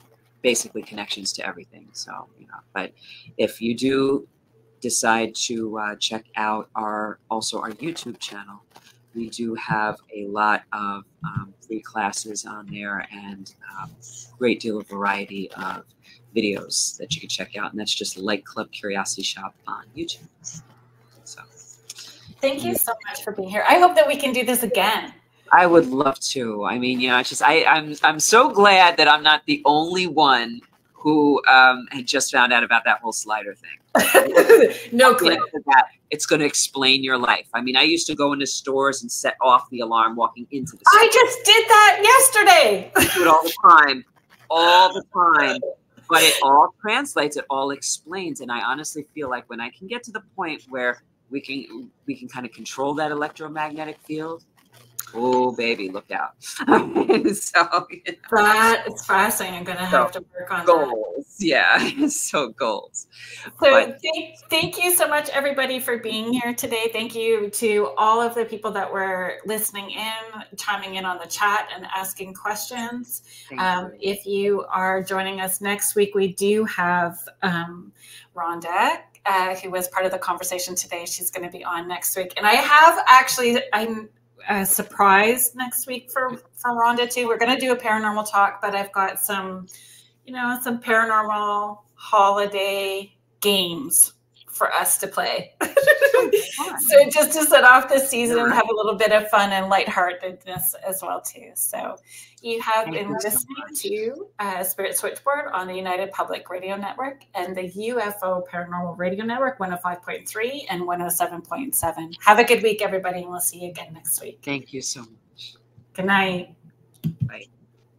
basically connections to everything. So, you know, but if you do decide to uh, check out our also our YouTube channel we do have a lot of um, free classes on there and um, great deal of variety of videos that you can check out and that's just LightClub Curiosity Shoppe on youtube so Thank you so much for being here. I hope that we can do this again. I would love to i mean you know it's just I, i'm i'm so glad that i'm not the only one who um, had just found out about that whole slider thing no clue. That it's going to explain your life i mean i used to go into stores and set off the alarm walking into the store I just did that yesterday. do it all the time, all the time. But it all translates, it all explains. And I honestly feel like when I can get to the point where we can we can kind of control that electromagnetic field, oh baby, look out. so you know, That is fascinating. I'm going to have to work on that. goals. Yeah. so goals. So But- thank, thank you so much, everybody, for being here today. Thank you to all of the people that were listening in, chiming in on the chat, and asking questions. Um, you. if you are joining us next week, we do have um, Rhonda, uh, who was part of the conversation today. She's going to be on next week, and I have actually I'm uh, surprise next week for for Rhonda too. We're going to do a paranormal talk, but I've got some, you know, some paranormal holiday games for us to play. so just to set off this season and have a little bit of fun and lightheartedness as well too. So you have Thank been you listening much. to uh, Spirit Switchboard on the United Public Radio Network and the UFO Paranormal Radio Network 105.3 and 107.7. Have a good week, everybody, and we'll see you again next week. Thank you so much. Good night.